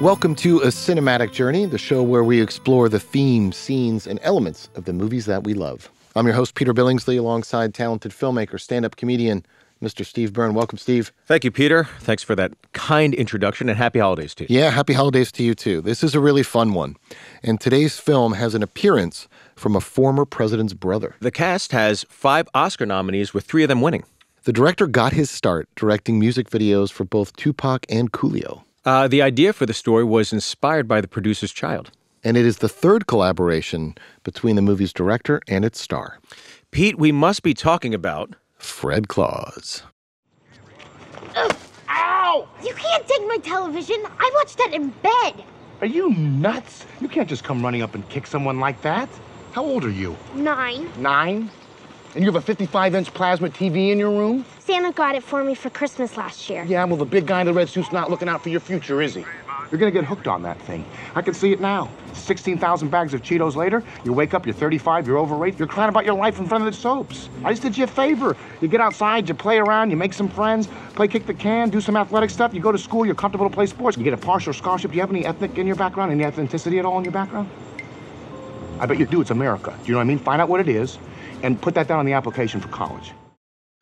Welcome to A Cinematic Journey, the show where we explore the themes, scenes, and elements of the movies that we love. I'm your host, Peter Billingsley, alongside talented filmmaker, stand up comedian, Mr. Steve Byrne. Welcome, Steve. Thank you, Peter. Thanks for that kind introduction and happy holidays to you. Yeah, happy holidays to you too. This is a really fun one. And today's film has an appearance from a former president's brother. The cast has five Oscar nominees, with three of them winning. The director got his start directing music videos for both Tupac and Coolio. Uh, the idea for the story was inspired by the producer's child. And it is the third collaboration between the movie's director and its star. Pete, we must be talking about Fred Claus. Ow! You can't take my television. I watched that in bed. Are you nuts? You can't just come running up and kick someone like that. How old are you? Nine. Nine? And you have a 55 inch plasma TV in your room? Santa got it for me for Christmas last year. Yeah, well, the big guy in the red suit's not looking out for your future, is he? You're gonna get hooked on that thing. I can see it now. 16,000 bags of Cheetos later, you wake up, you're 35, you're overweight, you're crying about your life in front of the soaps. I just did you a favor. You get outside, you play around, you make some friends, play kick the can, do some athletic stuff, you go to school, you're comfortable to play sports, you get a partial scholarship. Do you have any ethnic in your background, any ethnicity at all in your background? I bet you do. It's America. Do you know what I mean? Find out what it is and put that down on the application for college.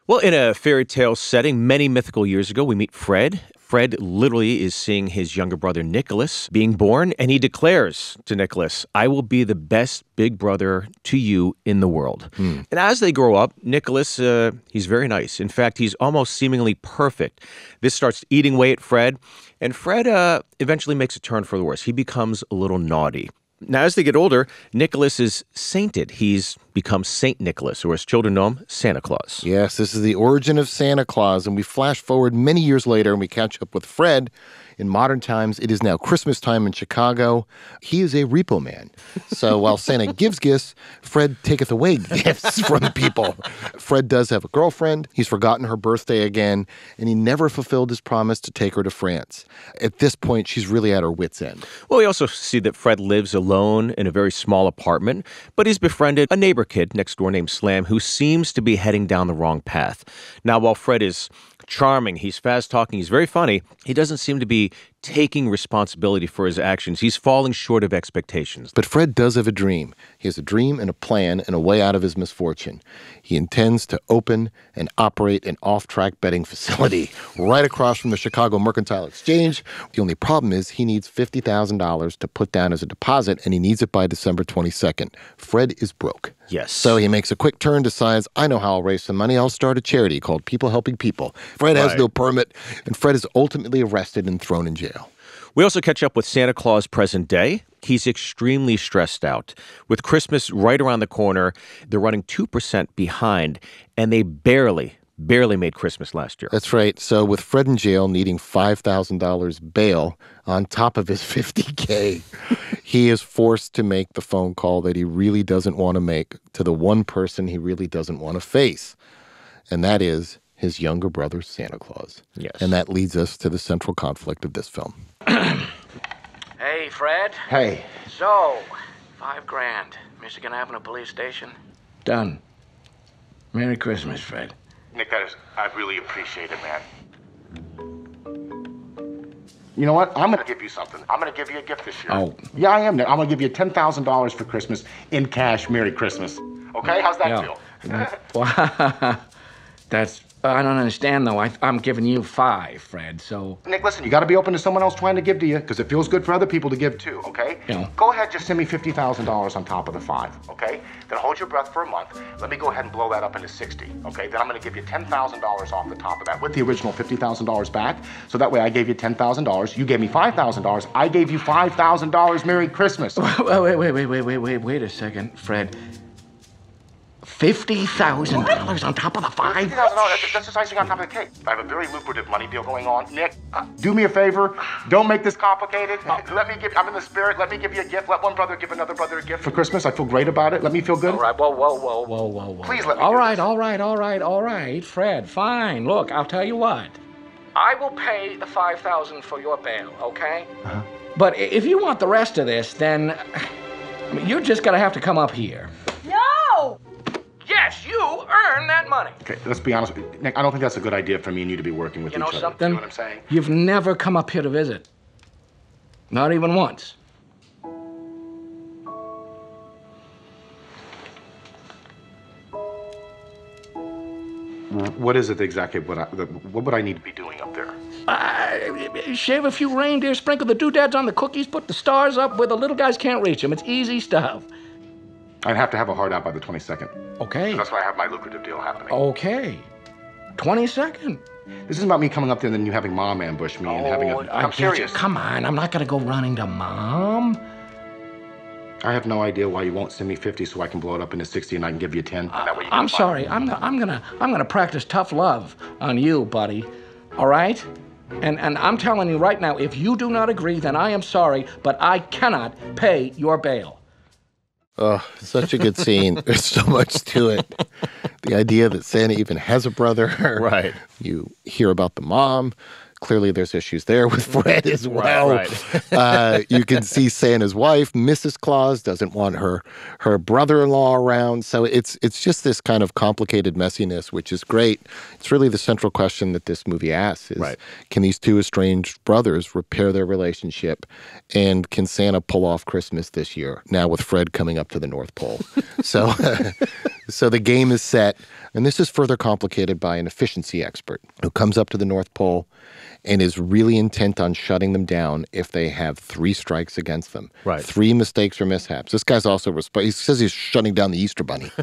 Well, in a fairy tale setting, many mythical years ago, we meet Fred. Fred literally is seeing his younger brother Nicholas being born, and he declares to Nicholas, I will be the best big brother to you in the world. And as they grow up, Nicholas, uh, he's very nice. In fact, he's almost seemingly perfect. This starts eating away at Fred, and Fred uh, eventually makes a turn for the worse. He becomes a little naughty. Now, as they get older, Nicholas is sainted. He's become Saint Nicholas, or as children know him, Santa Claus. Yes, this is the origin of Santa Claus, and we flash forward many years later and we catch up with Fred. In modern times, it is now Christmas time in Chicago. He is a repo man. So while Santa gives gifts, Fred taketh away gifts from people. Fred does have a girlfriend. He's forgotten her birthday again, and he never fulfilled his promise to take her to France. At this point, she's really at her wits' end. Well, we also see that Fred lives alone in a very small apartment, but he's befriended a neighbor kid next door named Slam who seems to be heading down the wrong path. Now, while Fred is charming, he's fast talking, he's very funny, he doesn't seem to be taking responsibility for his actions. He's falling short of expectations. But Fred does have a dream. He has a dream and a plan and a way out of his misfortune. He intends to open and operate an off track betting facility right across from the Chicago Mercantile Exchange. The only problem is he needs $50,000 to put down as a deposit, and he needs it by December 22nd. Fred is broke. Yes. So he makes a quick turn, decides, I know how I'll raise some money. I'll start a charity called People Helping People. Fred has no permit, and Fred is ultimately arrested and thrown in jail. We also catch up with Santa Claus present day. He's extremely stressed out. With Christmas right around the corner, they're running 2% behind, and they barely, barely made Christmas last year. That's right. So with Fred in jail needing $5,000 bail on top of his 50K, he is forced to make the phone call that he really doesn't want to make to the one person he really doesn't want to face. And that is his younger brother, Santa Claus. Yes. And that leads us to the central conflict of this film. Hey, Fred. Hey, So, five grand. Michigan Avenue Police Station. Done. Merry Christmas, Fred. Nick, that is, I really appreciate it, man. You know what? I'm gonna give you something. I'm gonna give you a gift this year. Oh. Yeah, I am, Nick. I'm gonna give you $10,000 for Christmas in cash. Merry Christmas. Okay? How's that feel? Wow. That's. Uh, I don't understand, though. I, I'm giving you five, Fred, so. Nick, listen, you gotta be open to someone else trying to give to you, because it feels good for other people to give too, okay? Yeah. Go ahead, just send me $50,000 on top of the five, okay? Then hold your breath for a month. Let me go ahead and blow that up into 60, okay? Then I'm gonna give you $10,000 off the top of that with the original $50,000 back. So that way I gave you $10,000, you gave me $5,000, I gave you $5,000. Merry Christmas. Wait, wait, wait, wait, wait, wait, wait a second, Fred. $50,000 on top of the five? $50,000, that's, that's just icing on top of the cake. I have a very lucrative money deal going on. Nick, uh, do me a favor. Don't make this complicated. Let me give, I'm in the spirit. Let me give you a gift. Let one brother give another brother a gift for Christmas. I feel great about it. Let me feel good. All right, whoa, whoa, whoa, whoa, whoa, whoa. Please let me All do right, this. all right, all right, all right, Fred, fine. Look, I'll tell you what. I will pay the 5000 for your bail, okay? Uh-huh. But if you want the rest of this, then you're just gonna have to come up here. No! Yes, you earn that money. Okay, let's be honest. Nick, I don't think that's a good idea for me and you to be working with You each know other. something? You know what I'm saying? You've never come up here to visit. Not even once. What is it exactly? What I, what would I need to be doing up there? Uh, shave a few reindeer, sprinkle the doodads on the cookies, put the stars up where the little guys can't reach them. It's easy stuff. I'd have to have a hard out by the 22nd. Okay. That's why I have my lucrative deal happening. Okay. 22nd. This is about me coming up there and then you having mom ambush me and having a. Oh, I'm serious. Come on, I'm not gonna go running to mom. I have no idea why you won't send me 50 so I can blow it up into 60 and I can give you 10. that way you I'm sorry. I'm, I'm gonna I'm gonna practice tough love on you, buddy. All right? And and I'm telling you right now, if you do not agree, then I am sorry, but I cannot pay your bail. Oh, such a good scene. There's so much to it. The idea that Santa even has a brother. Right. You hear about the mom. Clearly, there's issues there with Fred as well. right. uh, you can see Santa's wife, Mrs. Claus, doesn't want her her brother-in-law around. So it's it's just this kind of complicated messiness, which is great. It's really the central question that this movie asks: is Right. can these two estranged brothers repair their relationship, and can Santa pull off Christmas this year? Now with Fred coming up to the North Pole, so so the game is set, and this is further complicated by an efficiency expert who comes up to the North Pole and is really intent on shutting them down if they have three strikes against them. Right. Three mistakes or mishaps. This guy's also resp- he says he's shutting down the Easter Bunny.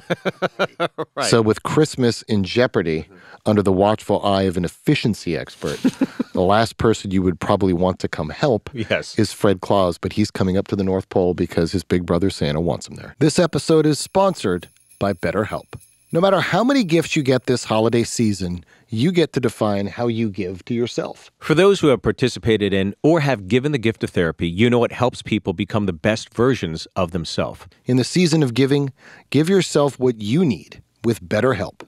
So with Christmas in jeopardy, mm-hmm. under the watchful eye of an efficiency expert, the last person you would probably want to come help Yes. is Fred Claus, but he's coming up to the North Pole because his big brother Santa wants him there. This episode is sponsored by BetterHelp. No matter how many gifts you get this holiday season, you get to define how you give to yourself. For those who have participated in or have given the gift of therapy, you know it helps people become the best versions of themselves. In the season of giving, give yourself what you need with BetterHelp.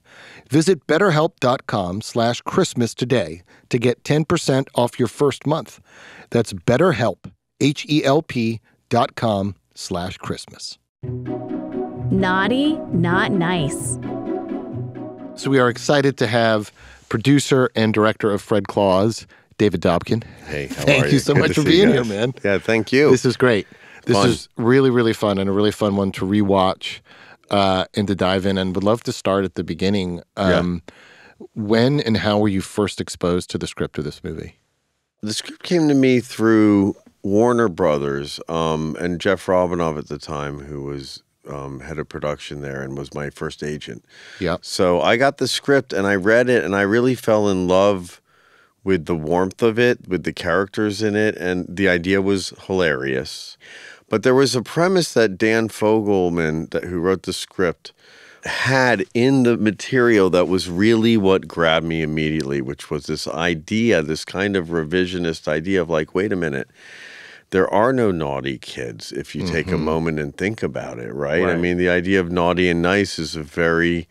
Visit betterhelp.com slash Christmas today to get 10% off your first month. That's betterhelp, H-E-L-P dot com slash Christmas. Naughty, not nice. So we are excited to have producer and director of Fred Claus, David Dobkin. Hey, how Thank are you so Good much for being here, man. Yeah, thank you. This is great. This Fun. is really, really fun and a really fun one to rewatch uh, and to dive in. And would love to start at the beginning. Um, When and how were you first exposed to the script of this movie? the script came to me through Warner Brothers um, and Jeff Robinov at the time, who was um, head of production there and was my first agent. Yep. So I got the script and I read it and I really fell in love with the warmth of it, with the characters in it, and the idea was hilarious. But there was a premise that Dan Fogelman, that, who wrote the script, had in the material that was really what grabbed me immediately, which was this idea, this kind of revisionist idea of like, wait a minute, there are no naughty kids if you take a mm-hmm. moment and think about it, right? I mean, the idea of naughty and nice is a very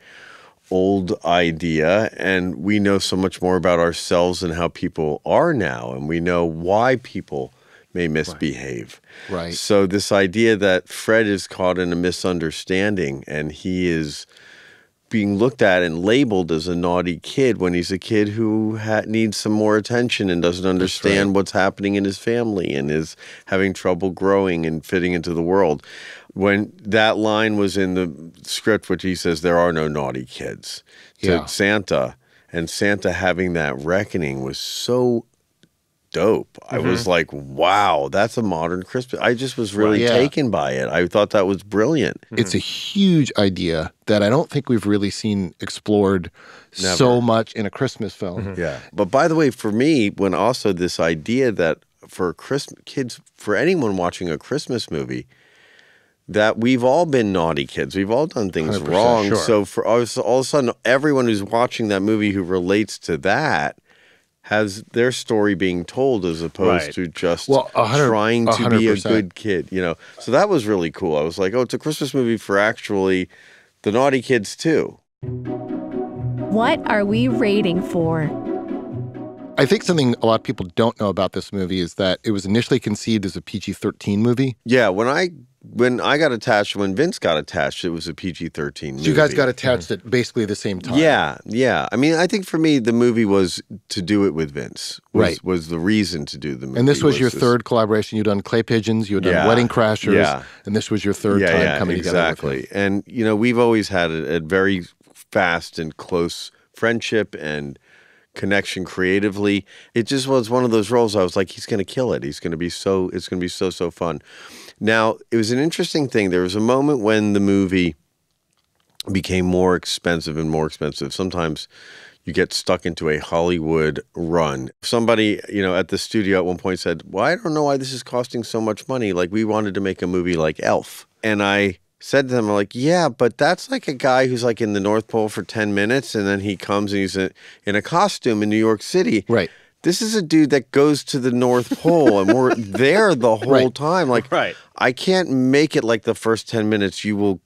old idea, and we know so much more about ourselves and how people are now, and we know why people may misbehave. Right. So, this idea that Fred is caught in a misunderstanding and he is being looked at and labeled as a naughty kid when he's a kid who ha- needs some more attention and doesn't understand what's happening in his family and is having trouble growing and fitting into the world. When that line was in the script, which he says, There are no naughty kids, to Yeah. Santa, and Santa having that reckoning was so dope. I Mm-hmm. was like, wow, that's a modern Christmas. I just was really Yeah. taken by it. I thought that was brilliant. It's a huge idea that I don't think we've really seen explored so much in a Christmas film. Yeah. But by the way, for me, when also this idea that for Christmas kids, for anyone watching a Christmas movie, that we've all been naughty kids. We've all done things wrong. sure. So for all, all of a sudden, everyone who's watching that movie who relates to that has their story being told as opposed Right. to just Well, trying to hundred be a good kid, you know. So that was really cool. I was like, oh, it's a Christmas movie for actually the naughty kids too. What are we rating for? I think something a lot of people don't know about this movie is that it was initially conceived as a PG 13 movie. Yeah, when I when I got attached, when Vince got attached, it was a PG thirteen. So you guys got attached mm-hmm. at basically the same time. Yeah, yeah. I mean, I think for me, the movie was to do it with Vince. Was, Right. Was the reason to do the movie. And this was, your this- third collaboration. You'd done Clay Pigeons, you had done Yeah. Wedding Crashers, Yeah. and this was your third yeah, time yeah, coming exactly. together. And you know, we've always had a, a very fast and close friendship and connection creatively. It just was one of those roles. I was like, he's going to kill it. He's going to be so. It's going to be so so fun. Now, it was an interesting thing. There was a moment when the movie became more expensive and more expensive. Sometimes you get stuck into a Hollywood run. Somebody, you know, at the studio at one point said, Well, I don't know why this is costing so much money. Like, we wanted to make a movie like Elf. And I said to them, like, yeah, but that's like a guy who's like in the North Pole for 10 minutes and then he comes and he's in in a costume in New York City. Right. This is a dude that goes to the North Pole and we're there the whole Right. time. Like, Right. I can't make it like the first 10 minutes. You will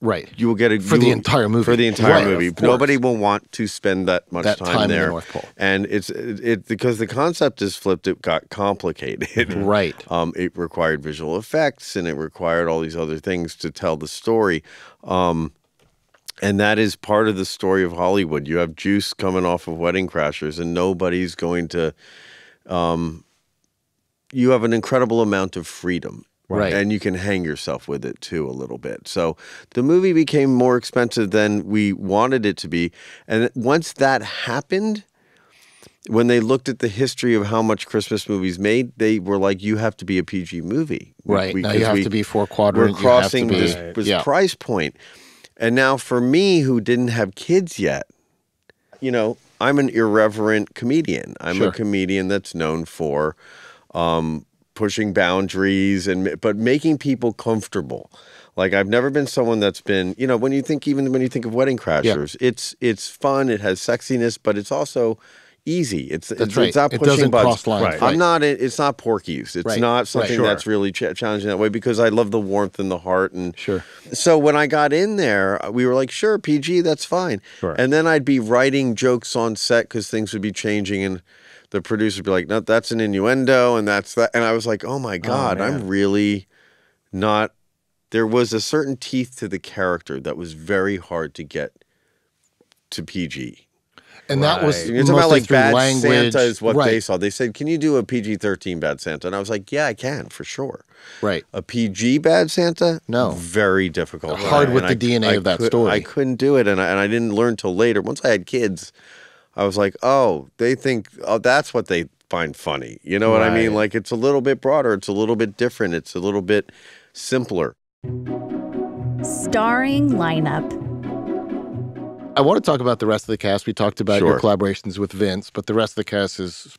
Right. you will get a For the will- entire movie. for the entire Right, movie. Nobody will want to spend that much That time, time in the there. North Pole. and it's it, it because the concept is flipped. It got complicated. Right. Um, it required visual effects and it required all these other things to tell the story. Um, and that is part of the story of Hollywood. You have Juice coming off of Wedding Crashers, and nobody's going to. Um, you have an incredible amount of freedom. Right. And you can hang yourself with it too a little bit. So the movie became more expensive than we wanted it to be. And once that happened, when they looked at the history of how much Christmas movies made, they were like, "You have to be a PG movie." Right. we- now you 'cause have we- to be four We're quadrant. you have to crossing be- this, this yeah. price point. And now for me, who didn't have kids yet, you know, I'm an irreverent comedian. I'm Sure. a comedian that's known for um, pushing boundaries and but making people comfortable. Like I've never been someone that's been, you know, when you think even when you think of Wedding Crashers, it's it's fun, it has sexiness, but it's also easy. It's it's, right. it's not It pushing buttons. Right. I'm right. not. It's not Porky's. It's Right, not right. something Sure. that's really ch- challenging that way because I love the warmth and the heart and Sure. so when I got in there, uh, we were like, sure, PG, that's fine. Sure. And then I'd be writing jokes on set because things would be changing, and the producer would be like, no, that's an innuendo, and that's that. And I was like, oh my oh, God, I'm really not. There was a certain teeth to the character that was very hard to get to PG. And that was Right. You're talking about like Bad language. Santa is what right. they saw. They said, can you do a PG 13 Bad Santa? And I was like, yeah, I can for sure. Right. A PG Bad Santa? No. Very difficult. Hard with And the DNA of that could- story. I couldn't do it. And I, and I didn't learn till later. Once I had kids, I was like, oh, they think, oh, that's what they find funny. You know what I mean? Like it's a little bit broader, it's a little bit different, it's a little bit simpler. Starring lineup. I want to talk about the rest of the cast. We talked about your collaborations with Vince, but the rest of the cast is s-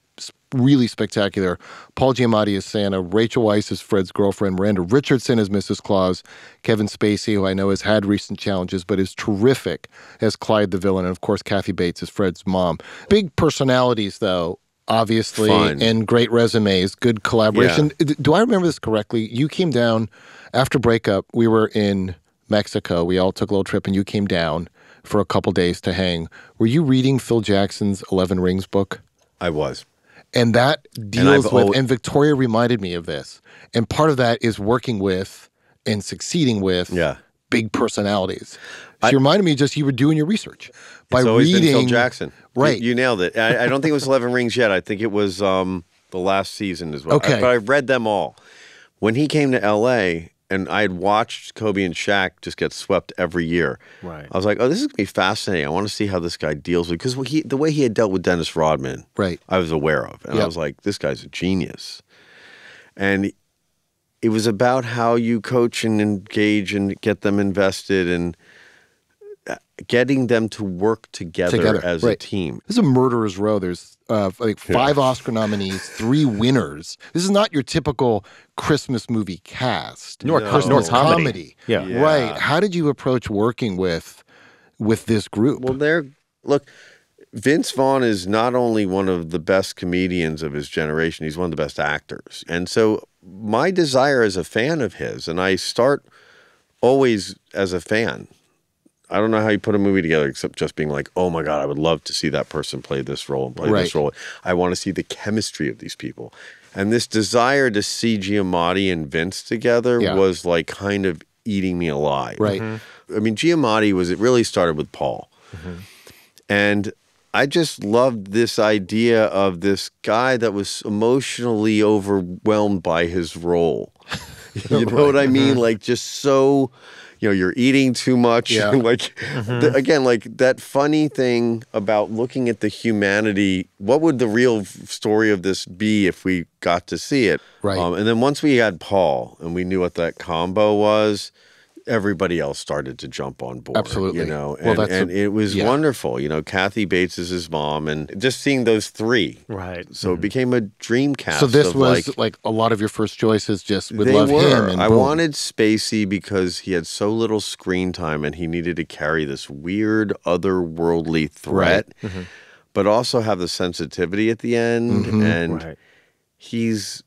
really spectacular. Paul Giamatti is Santa, Rachel Weisz is Fred's girlfriend, Miranda Richardson is Mrs. Claus, Kevin Spacey, who I know has had recent challenges but is terrific as Clyde the villain, and of course Kathy Bates is Fred's mom. Big personalities, though. Obviously, Fun. and great resumes, good collaboration. D- Do I remember this correctly? You came down after breakup. We were in Mexico. We all took a little trip, and you came down for a couple days to hang. Were you reading Phil Jackson's Eleven Rings book? I was. And that deals I've with, and Victoria reminded me of this. And part of that is working with and succeeding with Yeah. big personalities. She reminded me just you were doing your research by reading Phil Jackson. Right. You, nailed it. I, I don't think it was Eleven Rings yet. I think it was um, the last season as well. Okay. but I read them all. When he came to LA and I had watched Kobe and Shaq just get swept every year. Right. I was like, oh, this is gonna be fascinating. I want to see how this guy deals with because he the way he had dealt with Dennis Rodman, Right. I was aware of, and I was like, this guy's a genius. And it was about how you coach and engage and get them invested and uh, getting them to work together, Together, as a team. This is a murderer's row. There's uh, like five Oscar nominees, three winners. This is not your typical Christmas movie cast. Nor No. Christmas nor comedy. Yeah. Yeah. Right. How did you approach working with with this group? Well, they're look. Vince Vaughn is not only one of the best comedians of his generation; he's one of the best actors. And so, my desire as a fan of his, and I start always as a fan. I don't know how you put a movie together except just being like, oh my God, I would love to see that person play this role and play Right. this role. I want to see the chemistry of these people. And this desire to see Giamatti and Vince together Yeah. was like kind of eating me alive. Right. Mm-hmm. I mean, Giamatti was, it really started with Paul. Mm-hmm. And I just loved this idea of this guy that was emotionally overwhelmed by his role. you know what I mean? Mm-hmm. Like just so, you know, you're eating too much. Yeah. like the- again, like that funny thing about looking at the humanity. What would the real story of this be if we got to see it? Right. Um, and then once we had Paul and we knew what that combo was. Everybody else started to jump on board. Absolutely. You know, Well, and, a- it was yeah. wonderful. You know, Kathy Bates is his mom, and just seeing those three. Right. So it became a dream cast. So this of was like, like, a lot of your first choices. Just would they love were. him. And I boom. wanted Spacey because he had so little screen time, and he needed to carry this weird, otherworldly threat, Mm-hmm. but also have the sensitivity at the end. And Right. he's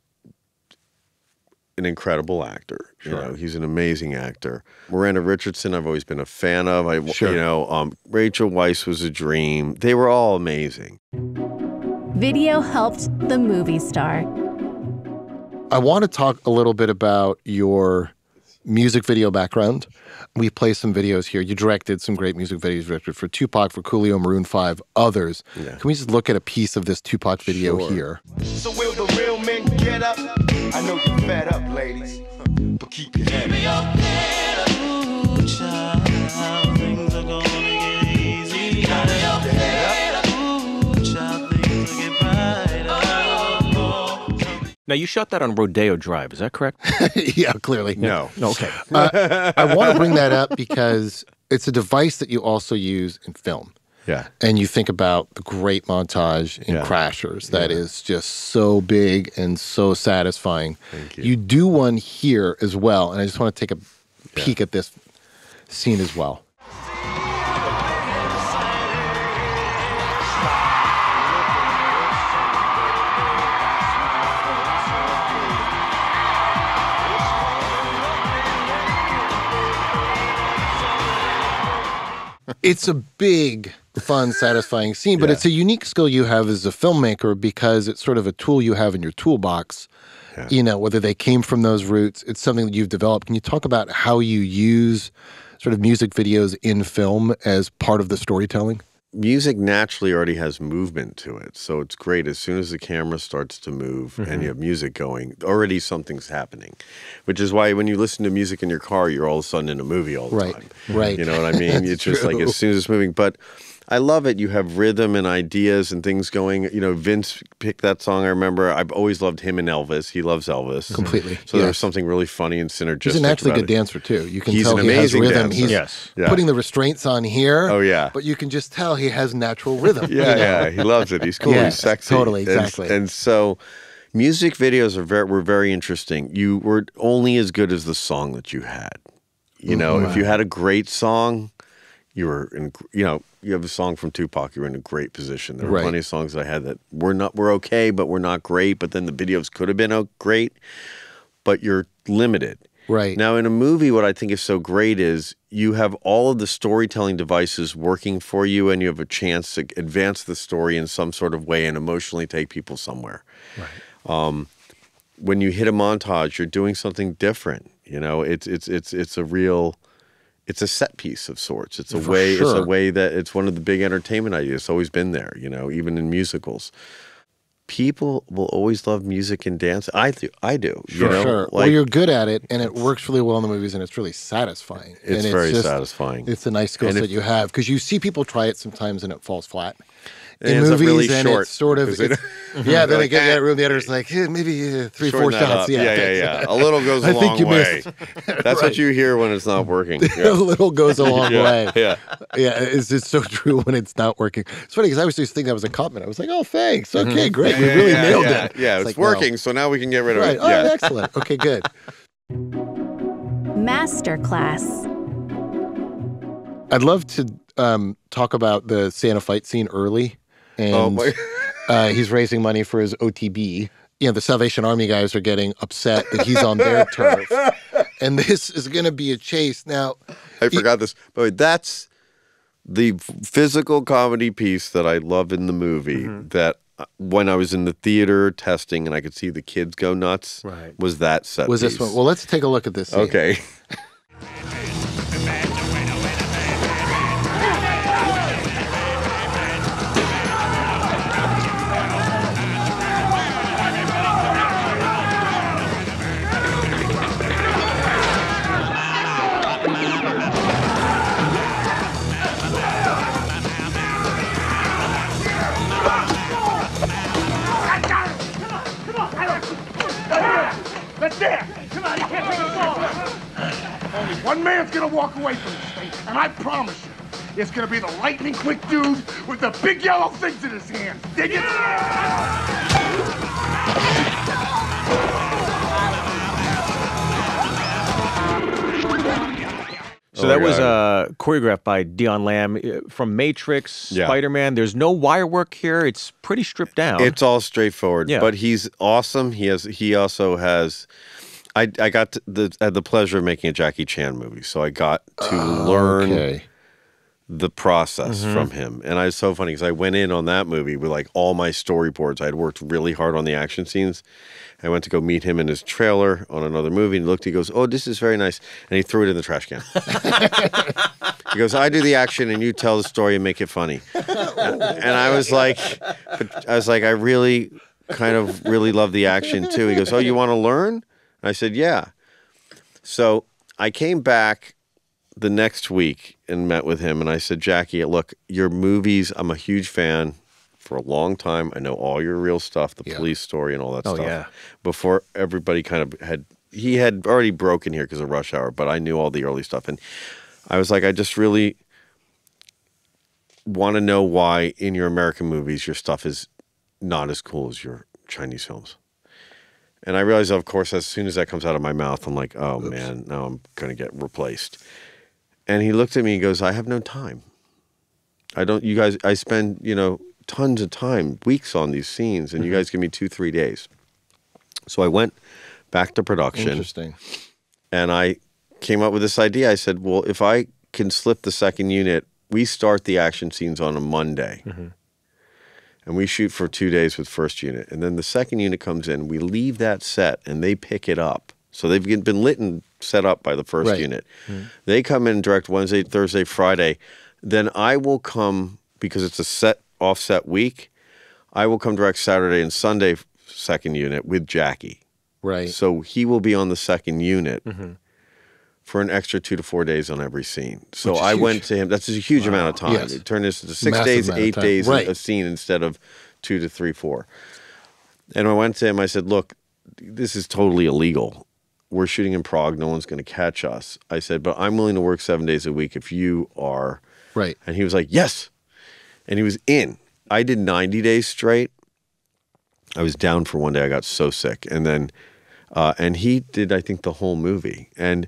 an incredible actor. You know, he's an amazing actor. Miranda Richardson, I've always been a fan of. I, Sure. you know, um, Rachel Weisz was a dream. They were all amazing. Video helped the movie star. I want to talk a little bit about your music video background. We play some videos here. You directed some great music videos, directed for Tupac, for Coolio, Maroon Five, others. Can we just look at a piece of this Tupac video here? So will the real men get up? I know you're fed up, ladies, but keep your head up. Now you shot that on Rodeo Drive, is that correct? yeah, clearly. No. Okay. Uh, I want to bring that up because it's a device that you also use in film. Yeah. And you think about the great montage in Yeah. Crashers that is just so big and so satisfying. Thank you. You do one here as well, and I just want to take a peek at this scene as well. It's a big, fun, satisfying scene, but Yeah. it's a unique skill you have as a filmmaker because it's sort of a tool you have in your toolbox. You know, whether they came from those roots, it's something that you've developed. Can you talk about how you use sort of music videos in film as part of the storytelling? Music naturally already has movement to it. So it's great. As soon as the camera starts to move and you mm-hmm. have music going, already something's happening. Which is why when you listen to music in your car, you're all of a sudden in a movie all the Right, time. right. You know what I mean? it's just like as soon as it's moving. But I love it. You have rhythm and ideas and things going. You know, Vince picked that song. I remember. I've always loved him and Elvis. He loves Elvis Completely, So yes. there's something really funny and synergistic. He's an actually good it. dancer too. You can He's tell an he has rhythm. dancer. He's Yes. Yeah. putting the restraints on here. Oh, yeah. But you can just tell he has natural rhythm. you Yeah, know? yeah, he loves it. He's cool. Yeah, He's sexy. totally, And- exactly. And, so, music videos are very were very interesting. You were only as good as the song that you had. You mm-hmm. know, if you had a great song, you were in. You know, you have a song from Tupac, you're in a great position. There were Right. plenty of songs I had that were not were okay, but were not great. But then the videos could have been great, but you're limited. Right. Now, in a movie, what I think is so great is you have all of the storytelling devices working for you, and you have a chance to advance the story in some sort of way and emotionally take people somewhere. Um, when you hit a montage, you're doing something different. You know, it's it's it's it's a real, it's a set piece of sorts. It's a For way. It's a way that it's one of the big entertainment ideas. It's always been there. You know, even in musicals. People will always love music and dance. I do. I do. you know, sure. well, you're good at it, and it works really well in the movies, and it's really satisfying. It's and very just- satisfying. It's a nice skill set you have because you see people try it sometimes, and it falls flat. It in movies, really and short, it's sort of, they it's- yeah. Then they like, get "Eh." that room. The editor's like, eh, maybe uh, three, four shots. up. Yeah, yeah, yeah, yeah. A little goes a I long think you way. missed. That's Right. what you hear when it's not working. a little goes a long Yeah, way. yeah. yeah. It's just so true when it's not working. It's funny because I was just thinking that was a compliment. I was like, oh, thanks. Okay, great. We Yeah, really yeah, nailed yeah, it. Yeah, it's, like, no. working, so now we can get rid of Right. it. Oh, yeah. excellent. Okay, good. Masterclass. I'd love to um, talk about the Santa fight scene early. And Oh, my- uh, he's raising money for his OTB. You know, the Salvation Army guys are getting upset that he's on their turf. And this is going to be a chase. Now, I forgot this. But wait, that's the physical comedy piece that I love in the movie Mm-hmm. that uh, when I was in the theater testing and I could see the kids go nuts Right. was that set Was this one? Well, let's take a look at this. scene. okay. one man's gonna walk away from this thing, and I promise you, it's gonna be the lightning quick dude with the big yellow things in his hand. Dig it? So Oh that was uh, choreographed by Dion Lam uh, from Matrix, Yeah. Spider Man. There's no wire work here. It's pretty stripped down. It's all straightforward, Yeah. but he's awesome. He has. He also has. I I got to the had the pleasure of making a Jackie Chan movie, so I got to oh, learn Okay. the process mm-hmm. from him, and I was so funny because I went in on that movie with like all my storyboards. I had worked really hard on the action scenes. I went to go meet him in his trailer on another movie, and he looked. He goes, "Oh, this is very nice," and he threw it in the trash can. he goes, "I do the action, and you tell the story and make it funny." Oh and I was like, I was like, I really kind of really love the action too. He goes, Oh, you want to learn? And I said, Yeah. So I came back the next week and met with him and I said, Jackie, look, your movies, I'm a huge fan for a long time. I know all your real stuff, the Yeah. police story and all that Oh, stuff. yeah. Before everybody kind of had he had already broken here because of rush hour, but I knew all the early stuff. And I was like, I just really want to know why in your American movies your stuff is not as cool as your Chinese films. And I realized, of course, as soon as that comes out of my mouth, I'm like, oh man, now I'm going to get replaced. And he looked at me and goes, I have no time. I don't, you guys, I spend, you know, tons of time, weeks on these scenes, and you mm-hmm. guys give me two, three days. So I went back to production Interesting. and I came up with this idea. I said, well, if I can slip the second unit, we start the action scenes on a Monday. Mm-hmm. And we shoot for two days with first unit. And then the second unit comes in, we leave that set and they pick it up. So they've been lit and set up by the first Right. unit. Mm-hmm. They come in direct Wednesday, Thursday, Friday. Then I will come because it's a set offset week. I will come direct Saturday and Sunday second unit with Jackie. Right. So he will be on the second unit mm-hmm. For an extra two to four days on every scene. So I huge. went to him. That's a huge amount of time. Yes. It turned this into six Massive days, eight days Right. a scene instead of two to three, four. And I went to him. I said, "Look, this is totally illegal. We're shooting in Prague. No one's going to catch us." I said, "But I'm willing to work seven days a week if you are." Right. And he was like, "Yes," and he was in. I did 90 days straight. I was down for one day. I got so sick, and then, uh, and he did. I think the whole movie, and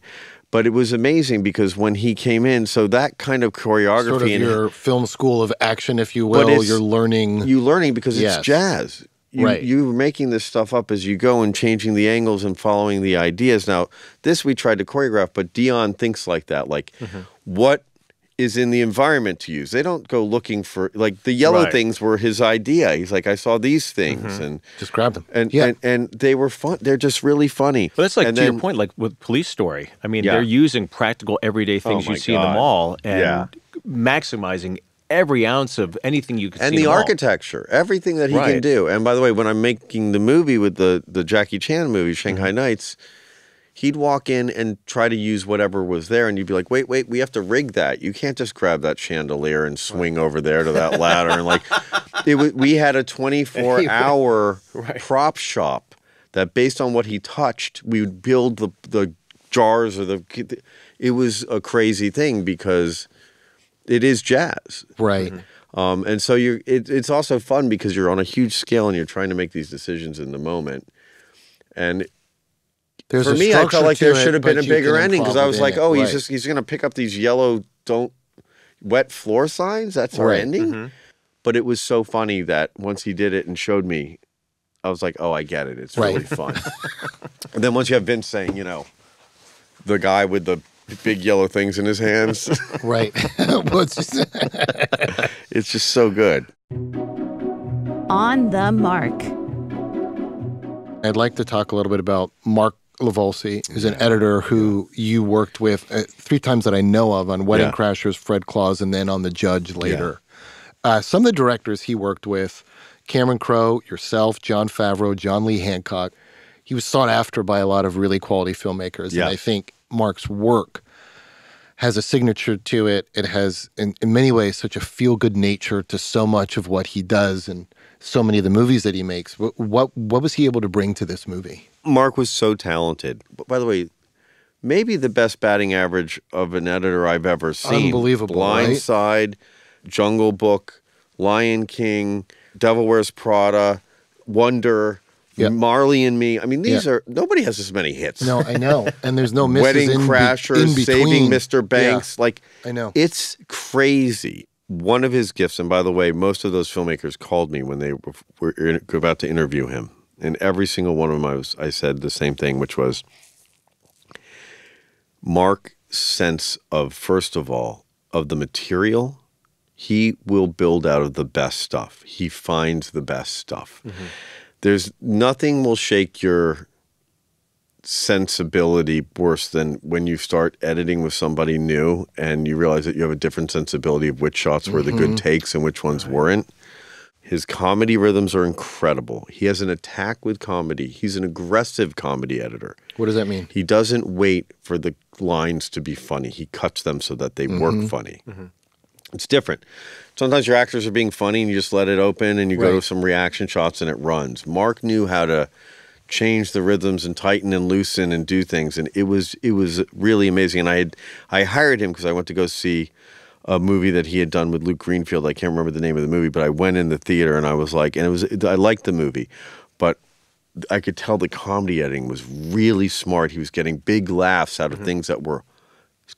but it was amazing because when he came in, so that kind of choreography Sort of and your film school of action, if you will. You're learning. you learning because Yes. it's jazz. You, Right. You're making this stuff up as you go and changing the angles and following the ideas. Now, this we tried to choreograph, but Dion thinks like that. Like, Mm-hmm. what is in the environment to use? They don't go looking for like the yellow Right. things were his idea. He's like, I saw these things and Just grab them. and yeah. and, and they were fun. They're just really funny. But that's like And to then- your point, like with Police Story. I mean, Yeah. they're using practical everyday things Oh you see in the mall and Yeah. maximizing every ounce of anything you can see. and in the mall. architecture, everything that he can do. And by the way, when I'm making the movie with the the Jackie Chan movie, Shanghai Mm-hmm. Nights, he'd walk in and try to use whatever was there, and you'd be like, "Wait, wait, we have to rig that. You can't just grab that chandelier and swing over there to that ladder." And like, it was, we had a 24 hour prop shop that, based on what he touched, we would build the the jars or the. It was a crazy thing because it is jazz. right. Mm-hmm. Um, and so you're it, it's also fun because you're on a huge scale and you're trying to make these decisions in the moment. And There's for a me, I felt like there should have been a bigger ending because I was within like, it. oh, he's Right. just he's going to pick up these yellow don't wet floor signs. That's our Right. ending. Mm-hmm. But it was so funny that once he did it and showed me, I was like, oh, I get it. It's Right. really fun. and then once you have Vince saying, you know, the guy with the big yellow things in his hands. Right. Well, it's just- it's just so good. On the mark. I'd like to talk a little bit about Mark Livolsi, who's an editor who you worked with uh, three times that I know of on Wedding Yeah. Crashers, Fred Claus, and then on The Judge later. Uh, some of the directors he worked with, Cameron Crowe, yourself, Jon Favreau, John Lee Hancock, he was sought after by a lot of really quality filmmakers. Yeah. And I think Mark's work has a signature to it. It has, in, in many ways, such a feel good nature to so much of what he does and so many of the movies that he makes. What, what, what was he able to bring to this movie? Mark was so talented. But by the way, maybe the best batting average of an editor I've ever seen. Unbelievable, right? Blindside, Jungle Book, Lion King, Devil Wears Prada, Wonder, Yep. Marley and Me. I mean, these Yeah. are nobody has as many hits. No, I know. And there's no misses Wedding in be- Crashers, in between. Saving Mr. Yeah, Banks. Like I know. It's crazy. One of his gifts, and by the way, most of those filmmakers called me when they were- were about to interview him, and every single one of them, I was, I said the same thing, which was Mark's sense of first of all of the material. He will build out of the best stuff. He finds the best stuff. Mm-hmm. There's nothing will shake your sensibility worse than when you start editing with somebody new and you realize that you have a different sensibility of which shots were the good mm-hmm. takes and which ones weren't. His comedy rhythms are incredible. He has an attack with comedy. He's an aggressive comedy editor. What does that mean? He doesn't wait for the lines to be funny. He cuts them so that they work mm-hmm. funny. Mm-hmm. It's different. Sometimes your actors are being funny and you just let it open and you go to some reaction shots and it runs. Mark knew how to change the rhythms and tighten and loosen and do things and it was it was really amazing and I had I hired him because I went to go see a movie that he had done with Luke Greenfield. I can't remember the name of the movie, but I went in the theater and I was like and it was I liked the movie, but I could tell the comedy editing was really smart. He was getting big laughs out of things that were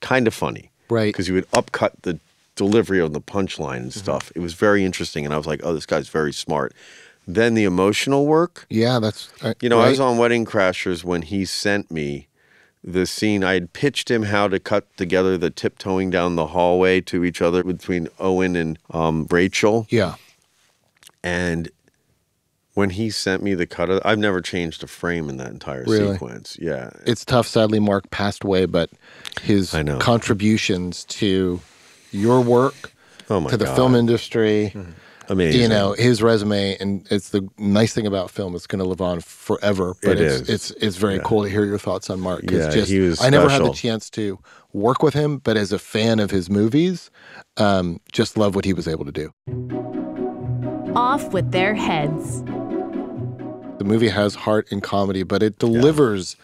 kind of funny. Right. Because he would upcut the delivery of the punchline and stuff. It was very interesting. And I was like, oh, this guy's very smart. Then the emotional work. Yeah, that's uh, You know, I was on Wedding Crashers when he sent me the scene. I had pitched him how to cut together the tiptoeing down the hallway to each other between Owen and um, Rachel. Yeah, And when he sent me the cut, of, I've never changed a frame in that entire Really? sequence. Yeah. it's tough. Sadly, Mark passed away, but his I know. contributions to your work, Oh to the God. film industry, Amazing. you know, his resume, and it's the nice thing about film; it's going to live on forever. But It it's is. it's it's very cool to hear your thoughts on Mark. Yeah, just he was I never had the chance to work with him, but as a fan of his movies, um, just love what he was able to do. Off with their heads. The movie has heart and comedy, but it delivers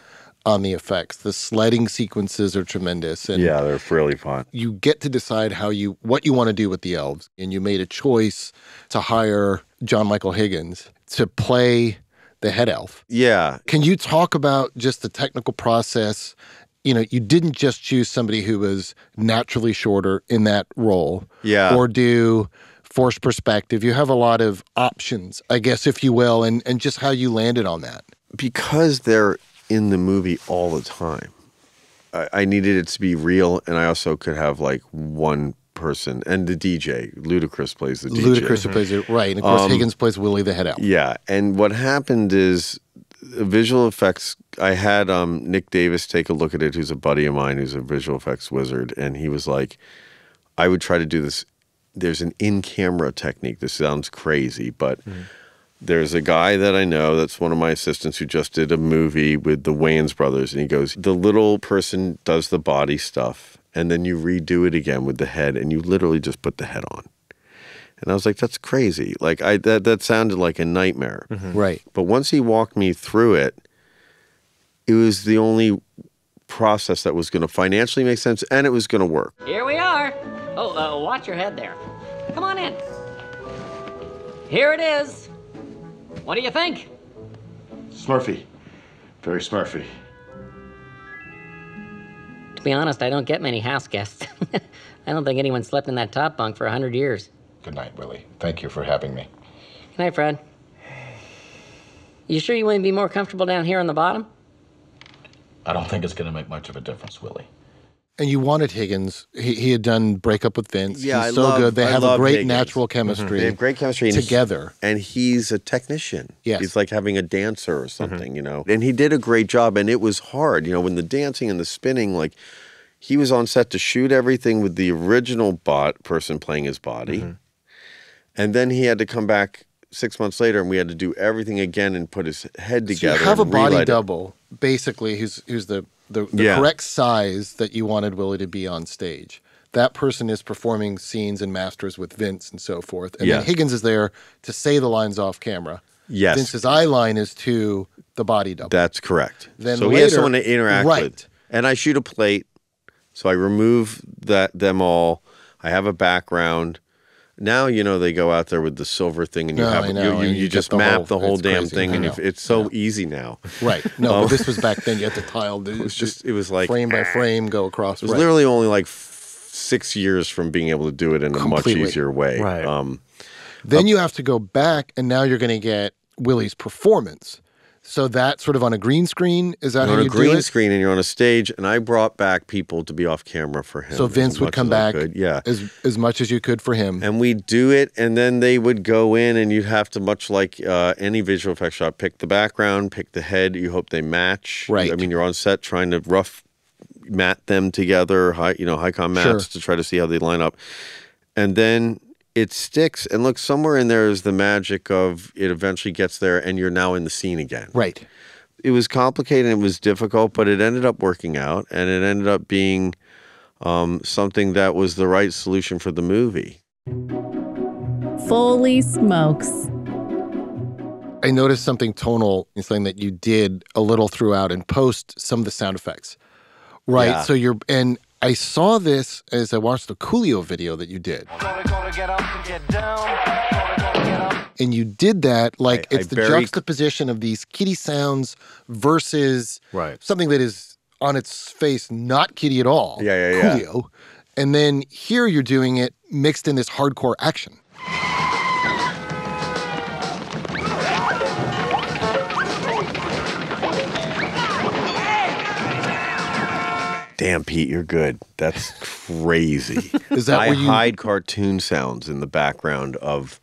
on the effects. The sledding sequences are tremendous, and yeah, they're really fun. you get to decide how you what you want to do with the elves. And you made a choice to hire John Michael Higgins to play the head elf. Yeah. Can you talk about just the technical process? You know, you didn't just choose somebody who was naturally shorter in that role. Yeah. Or do forced perspective. You have a lot of options, I guess, if you will, and, and just how you landed on that. because they're in the movie all the time, I, I needed it to be real, and I also could have like one person and the DJ. Ludacris plays the DJ. Ludacris who plays it mm-hmm. right. And of course, um, Higgins plays Willie the head Out. Yeah, and what happened is visual effects. I had um, Nick Davis take a look at it, who's a buddy of mine, who's a visual effects wizard, and he was like, "I would try to do this." There's an in-camera technique. This sounds crazy, but mm-hmm. There's a guy that I know that's one of my assistants who just did a movie with the Wayans brothers, and he goes, "The little person does the body stuff, and then you redo it again with the head, and you literally just put the head on." And I was like, "That's crazy! Like I that that sounded like a nightmare." Right. But once he walked me through it, it was the only process that was going to financially make sense, and it was going to work. Here we are. Oh, uh, watch your head there. Come on in. Here it is. What do you think? Smurfy. Very Smurfy. To be honest, I don't get many house guests. I don't think anyone slept in that top bunk for a hundred years. Good night, Willie. Thank you for having me. Good night, Fred. You sure you wouldn't be more comfortable down here on the bottom? I don't think it's going to make much of a difference, Willie. And you wanted Higgins. He, he had done breakup with Vince. Yeah, He's I so love- good. They I have a great Higgins. natural mm-hmm. chemistry. They have great chemistry and he- together. and he's a technician. Yes. He's like having a dancer or something, mm-hmm. you know. And he did a great job and it was hard, you know, when the dancing and the spinning like he was on set to shoot everything with the original bot person playing his body. Mm-hmm. And then he had to come back 6 months later and we had to do everything again and put his head So together. you have a body relight it. double, basically, who's who's the the, the Yeah. correct size that you wanted Willie to be on stage. That person is performing scenes and masters with Vince and so forth. And Yeah. then Higgins is there to say the lines off camera. Yes. Vince's eye line is to the body double. That's correct. Then so he has someone to interact right. with. And I shoot a plate. So I remove that them all. I have a background. Now you know they go out there with the silver thing, and you No, have I you, know, you, and you, you get just the map whole- the whole it's damn crazy. thing, I and know. it's so easy now. Right. No, Um, but this was back then. You had to tile. It was just- it was like- frame by frame, go across. It was right. literally only like f- six years from being able to do it in a much easier way. Right. Um, Then you have to go back, and now you're going to get Willie's performance. So that sort of on a green screen is that you're on a green screen and you're on a stage, and I brought back people to be off camera for him. So Vince would come back, could. Yeah. as as much as you could for him. and we'd do it and then they would go in and you'd have to much like uh, any visual effects shot pick the background pick the head you hope they match Right. i mean you're on set trying to rough mat them together high you know high-con mats Sure. to try to see how they line up and then it sticks and look somewhere in there is the magic of it eventually gets there and you're now in the scene again Right. it was complicated and it was difficult, but it ended up working out and it ended up being um, something that was the right solution for the movie. Fully smokes. I noticed something tonal, in something that you did a little throughout and post some of the sound effects. Right. Yeah. So you're and I saw this as I watched the Coolio video that you did. And you did that like I- I it's the very- juxtaposition of these kitty sounds versus Right. something that is on its face not kitty at all. Yeah, yeah, yeah. Coolio. And then here you're doing it mixed in this hardcore action. Damn, Pete, you're good. That's crazy. Is that I where you- hide cartoon sounds in the background of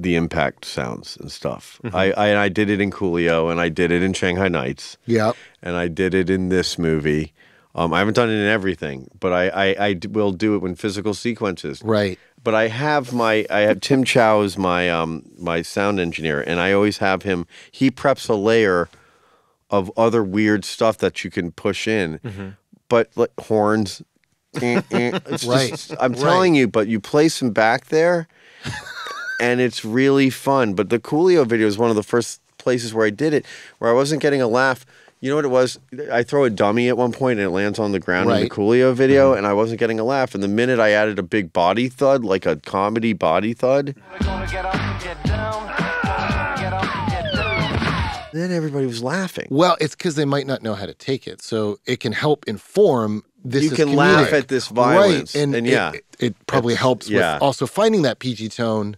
the impact sounds and stuff. Mm-hmm. I, I I did it in Coolio and I did it in Shanghai Knights. Yep. and I did it in this movie. Um, I haven't done it in everything, but I I will do it when physical sequences. Right. But I have my I have Tim Chow is my um my sound engineer, and I always have him. He preps a layer of other weird stuff that you can push in, but like horns. eh, eh, it's Right, just, I'm right. telling you, but you place them back there, and it's really fun. But the Coolio video is one of the first places where I did it, where I wasn't getting a laugh. You know what it was? I throw a dummy at one point and it lands on the ground in the Coolio video, and I wasn't getting a laugh. And the minute I added a big body thud, like a comedy body thud, then everybody was laughing. Well, it's because they might not know how to take it, so it can help inform this. You is can laugh at this violence, right? And, and it- yeah. it, it probably It's- helps yeah. with also finding that PG tone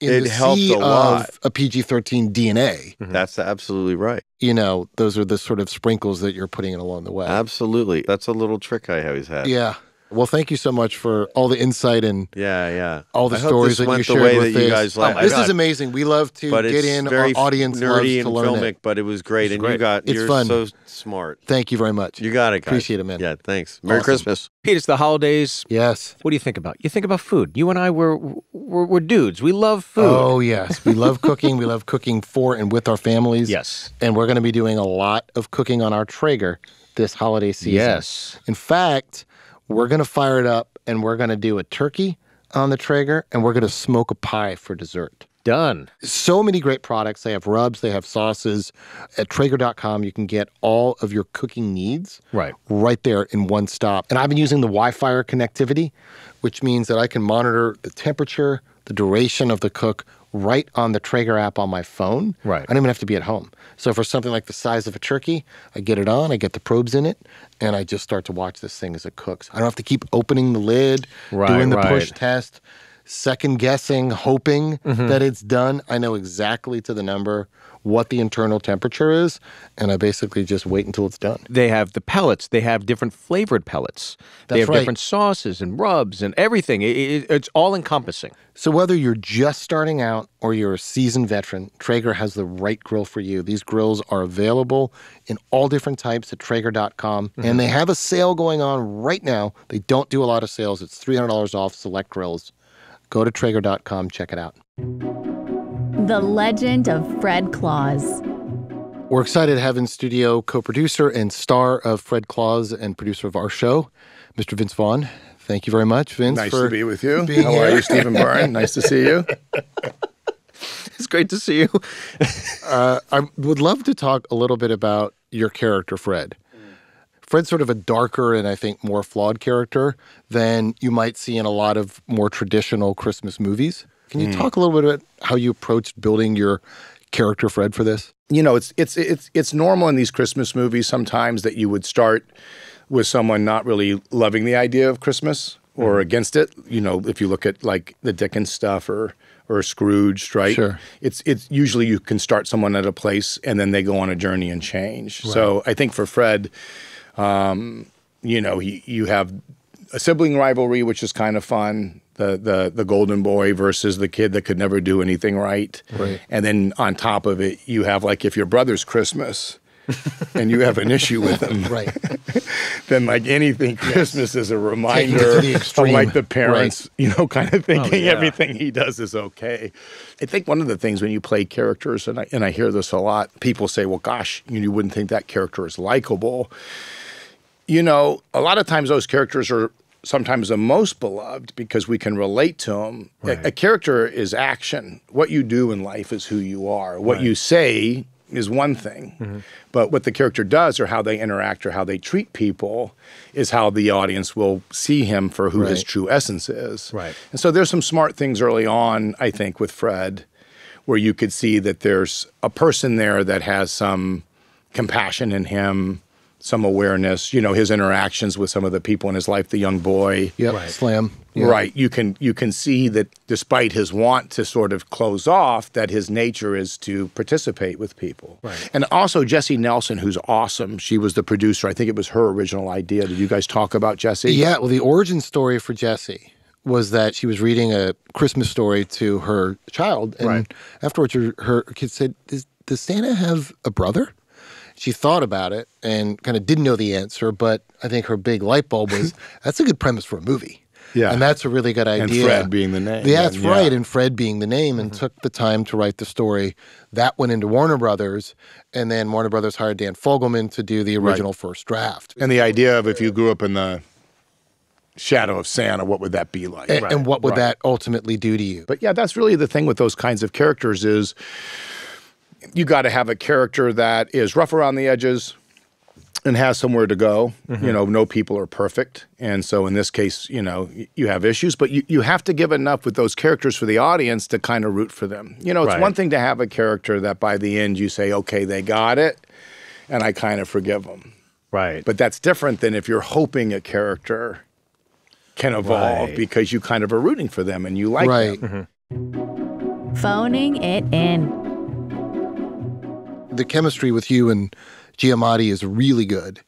in It the helped sea a lot. of a PG thirteen DNA. Mm-hmm. That's absolutely right. You know, those are the sort of sprinkles that you're putting in along the way. Absolutely. That's a little trick I always had. Yeah. Well, thank you so much for all the insight and Yeah, yeah. all the I hope stories this that you shared the way with that you guys like. Oh, this is amazing. We love to but get in. very Our audience loves nerdy to and learn filmic, it. but it was great. and you got It's you're fun. so smart. Thank you very much. You got it, guys. Appreciate it, man. Yeah, thanks. Merry Awesome. Christmas. Pete, it's the holidays. Yes. What do you think about? You think about food. You and I, were we're, we're dudes. We love food. Oh yes, we love cooking. We love cooking for and with our families. Yes. and we're going to be doing a lot of cooking on our Traeger this holiday season. Yes. In fact, we're going to fire it up and we're going to do a turkey on the Traeger and we're going to smoke a pie for dessert. Done. So many great products. They have rubs, they have sauces. At Traeger.com, you can get all of your cooking needs Right. right there in one stop. And I've been using the Wi Fi connectivity, which means that I can monitor the temperature, the duration of the cook right on the Traeger app on my phone. Right. I don't even have to be at home. So for something like the size of a turkey, I get it on, I get the probes in it, and I just start to watch this thing as it cooks. I don't have to keep opening the lid, Right, doing the right. push test. Second guessing, hoping Mm-hmm. that it's done. I know exactly to the number what the internal temperature is, and I basically just wait until it's done. They have the pellets. They have different flavored pellets. they have right. different sauces and rubs and everything. It, it, it's all encompassing. So whether you're just starting out or you're a seasoned veteran, Traeger has the right grill for you. These grills are available in all different types at Traeger.com, and they have a sale going on right now. They don't do a lot of sales. It's $300 off select grills. Go to Traeger.com, check it out. The Legend of Fred Claus. We're excited to have in studio co-producer and star of Fred Claus and producer of our show, Mr. Vince Vaughn. Thank you very much, Vince. Nice for to be with you. being How are you, Stephen Byrne? Nice to see you. It's great to see you. Uh, I would love to talk a little bit about your character, Fred. Fred's sort of a darker and I think more flawed character than you might see in a lot of more traditional Christmas movies. Can you Hmm. talk a little bit about how you approached building your character, Fred, for this? You know, it's it's it's it's normal in these Christmas movies sometimes that you would start with someone not really loving the idea of Christmas or Mm-hmm. against it. You know, if you look at like the Dickens stuff or or Scrooge, right? Sure. It's it's usually you can start someone at a place and then they go on a journey and change. So I think for Fred, um, you know, he, you have a sibling rivalry, which is kind of fun. The, the the golden boy versus the kid that could never do anything right. Right. And then on top of it, you have like if your brother's Christmas and you have an issue with him, Right. then like anything Christmas is a reminder of like the parents, you know, kind of thinking yeah. everything he does is okay. I think one of the things when you play characters, and I, and I hear this a lot, people say, well, gosh, you, you wouldn't think that character is likable. You know, a lot of times those characters are sometimes the most beloved because we can relate to them. A, a character is action. What you do in life is who you are. What you say is one thing, mm-hmm. but what the character does or how they interact or how they treat people is how the audience will see him for who his true essence is. Right. And so there's some smart things early on, I think, with Fred, where you could see that there's a person there that has some compassion in him, some awareness, you know, his interactions with some of the people in his life, the young boy. Yep. Slam. Yeah. Right. You can you can see that despite his want to sort of close off, that his nature is to participate with people. Right. And also Jessie Nelson, who's awesome. She was the producer. I think it was her original idea. Did you guys talk about Jessie? Yeah, well, the origin story for Jessie was that she was reading a Christmas story to her child, and Right. afterwards, her, her kid said, does, "Does Santa have a brother?" She thought about it and kind of didn't know the answer, but I think her big light bulb was, "That's a good premise for a movie." Yeah. and that's a really good idea. And idea. Fred being the name, Yeah, that's then, yeah. right, and Fred being the name, and mm-hmm. took the time to write the story. That went into Warner Brothers, and then Warner Brothers hired Dan Fogelman to do the original first draft. And the idea of if you grew up in the shadow of Santa, what would that be like? And, and what would Right. that ultimately do to you? But yeah, that's really the thing with those kinds of characters is you got to have a character that is rough around the edges and has somewhere to go. Mm-hmm. You know, no people are perfect. And so in this case, you know, you have issues, but you, you have to give enough with those characters for the audience to kind of root for them. You know, it's Right. one thing to have a character that by the end you say, okay, they got it, and I kind of forgive them. Right. But that's different than if you're hoping a character can evolve Right. because you kind of are rooting for them and you like right. them. Mm-hmm. Phoning it in. The chemistry with you and Giamatti is really good.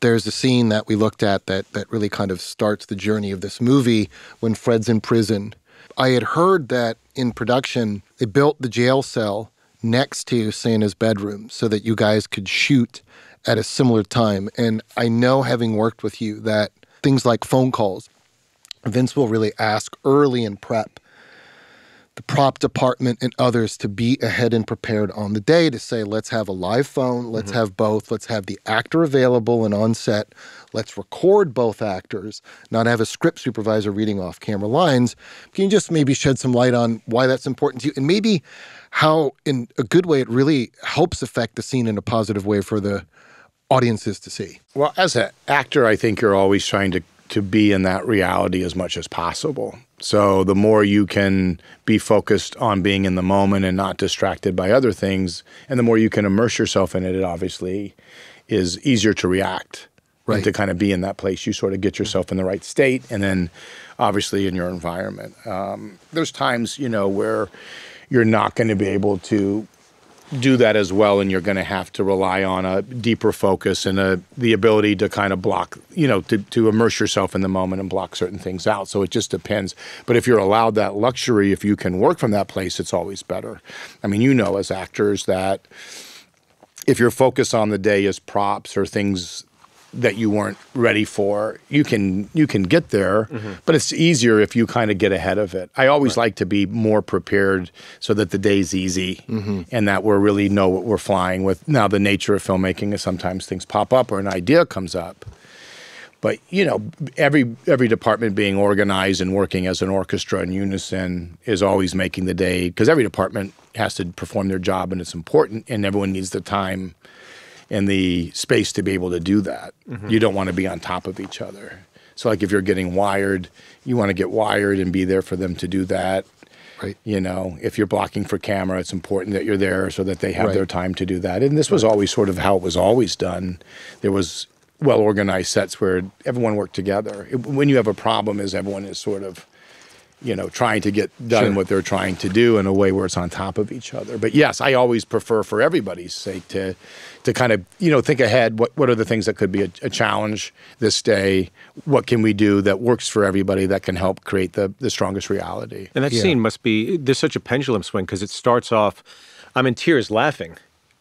There's a scene that we looked at that that really kind of starts the journey of this movie when Fred's in prison. I had heard that in production they built the jail cell next to Santa's bedroom so that you guys could shoot at a similar time. And I know having worked with you that things like phone calls, Vince will really ask early in prep the prop department and others to be ahead and prepared on the day to say, let's have a live phone, let's mm-hmm. have both, let's have the actor available and on set, let's record both actors, not have a script supervisor reading off camera lines. Can you just maybe shed some light on why that's important to you and maybe how, in a good way, it really helps affect the scene in a positive way for the audiences to see? Well, as an actor, I think you're always trying to to be in that reality as much as possible. So the more you can be focused on being in the moment and not distracted by other things, and the more you can immerse yourself in it, it obviously is easier to react Right. And to kind of be in that place, you sort of get yourself in the right state, and then obviously in your environment. Um, there's times, you know, where you're not going to be able to do that as well and you're going to have to rely on a deeper focus and a, the ability to kind of block you know to, to immerse yourself in the moment and block certain things out. So it just depends. But if you're allowed that luxury if you can work from that place it's always better. I mean you know as actors that if your focus on the day is props or things that you weren't ready for you can you can get there mm-hmm. but it's easier if you kind of get ahead of it. I always like to be more prepared so that the day's easy mm-hmm. and that we're really know what we're flying with. Now the nature of filmmaking is sometimes things pop up or an idea comes up. But you know every every department being organized and working as an orchestra in unison is always making the day because every department has to perform their job and it's important and everyone needs the time and the space to be able to do that. Mm-hmm. You don't want to be on top of each other. So like if you're getting wired you want to get wired and be there for them to do that. Right. you know if you're blocking for camera it's important that you're there so that they have Right. their time to do that. And this was always sort of how it was always done. There was well organized sets where everyone worked together. It- when you have a problem is everyone is sort of you know trying to get done Sure. what they're trying to do in a way where it's on top of each other but yes i always prefer for everybody's sake to to kind of you know think ahead what what are the things that could be a, a challenge this day what can we do that works for everybody that can help create the the strongest reality And that scene must be there's such a pendulum swing because it starts off, I'm in tears laughing.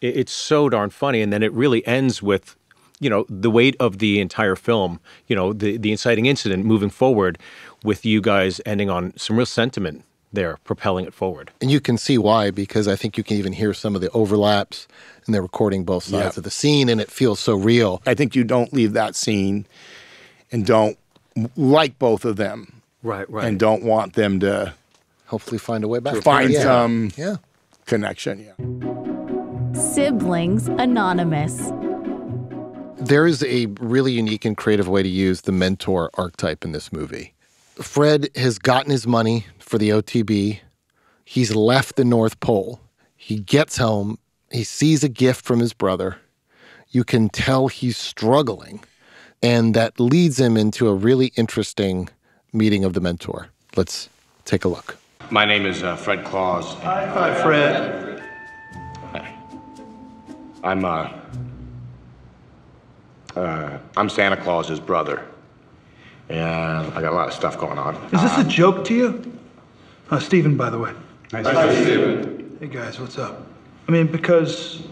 It, it's so darn funny, and then it really ends with, you know, the weight of the entire film. You know, the the inciting incident moving forward, with you guys ending on some real sentiment there, propelling it forward. And you can see why, because I think you can even hear some of the overlaps and they're recording both sides Yeah. of the scene and it feels so real. i think you don't leave that scene and don't like both of them Right, right. and don't want them to Hopefully find a way back. find yeah. some Yeah. connection yeah Siblings Anonymous. There is a really unique and creative way to use the mentor archetype in this movie. Fred has gotten his money for the OTB. He's left the North Pole. He gets home. He sees a gift from his brother. You can tell he's struggling. And that leads him into a really interesting meeting of the mentor. Let's take a look. My name is uh, Fred Claus. Hi, Fred. Hi. I'm uh, uh, I'm Santa Claus's brother, and I got a lot of stuff going on. Is this a joke to you? Uh, Steven, by the way. Nice Steven. Hey, guys, what's up? I mean, because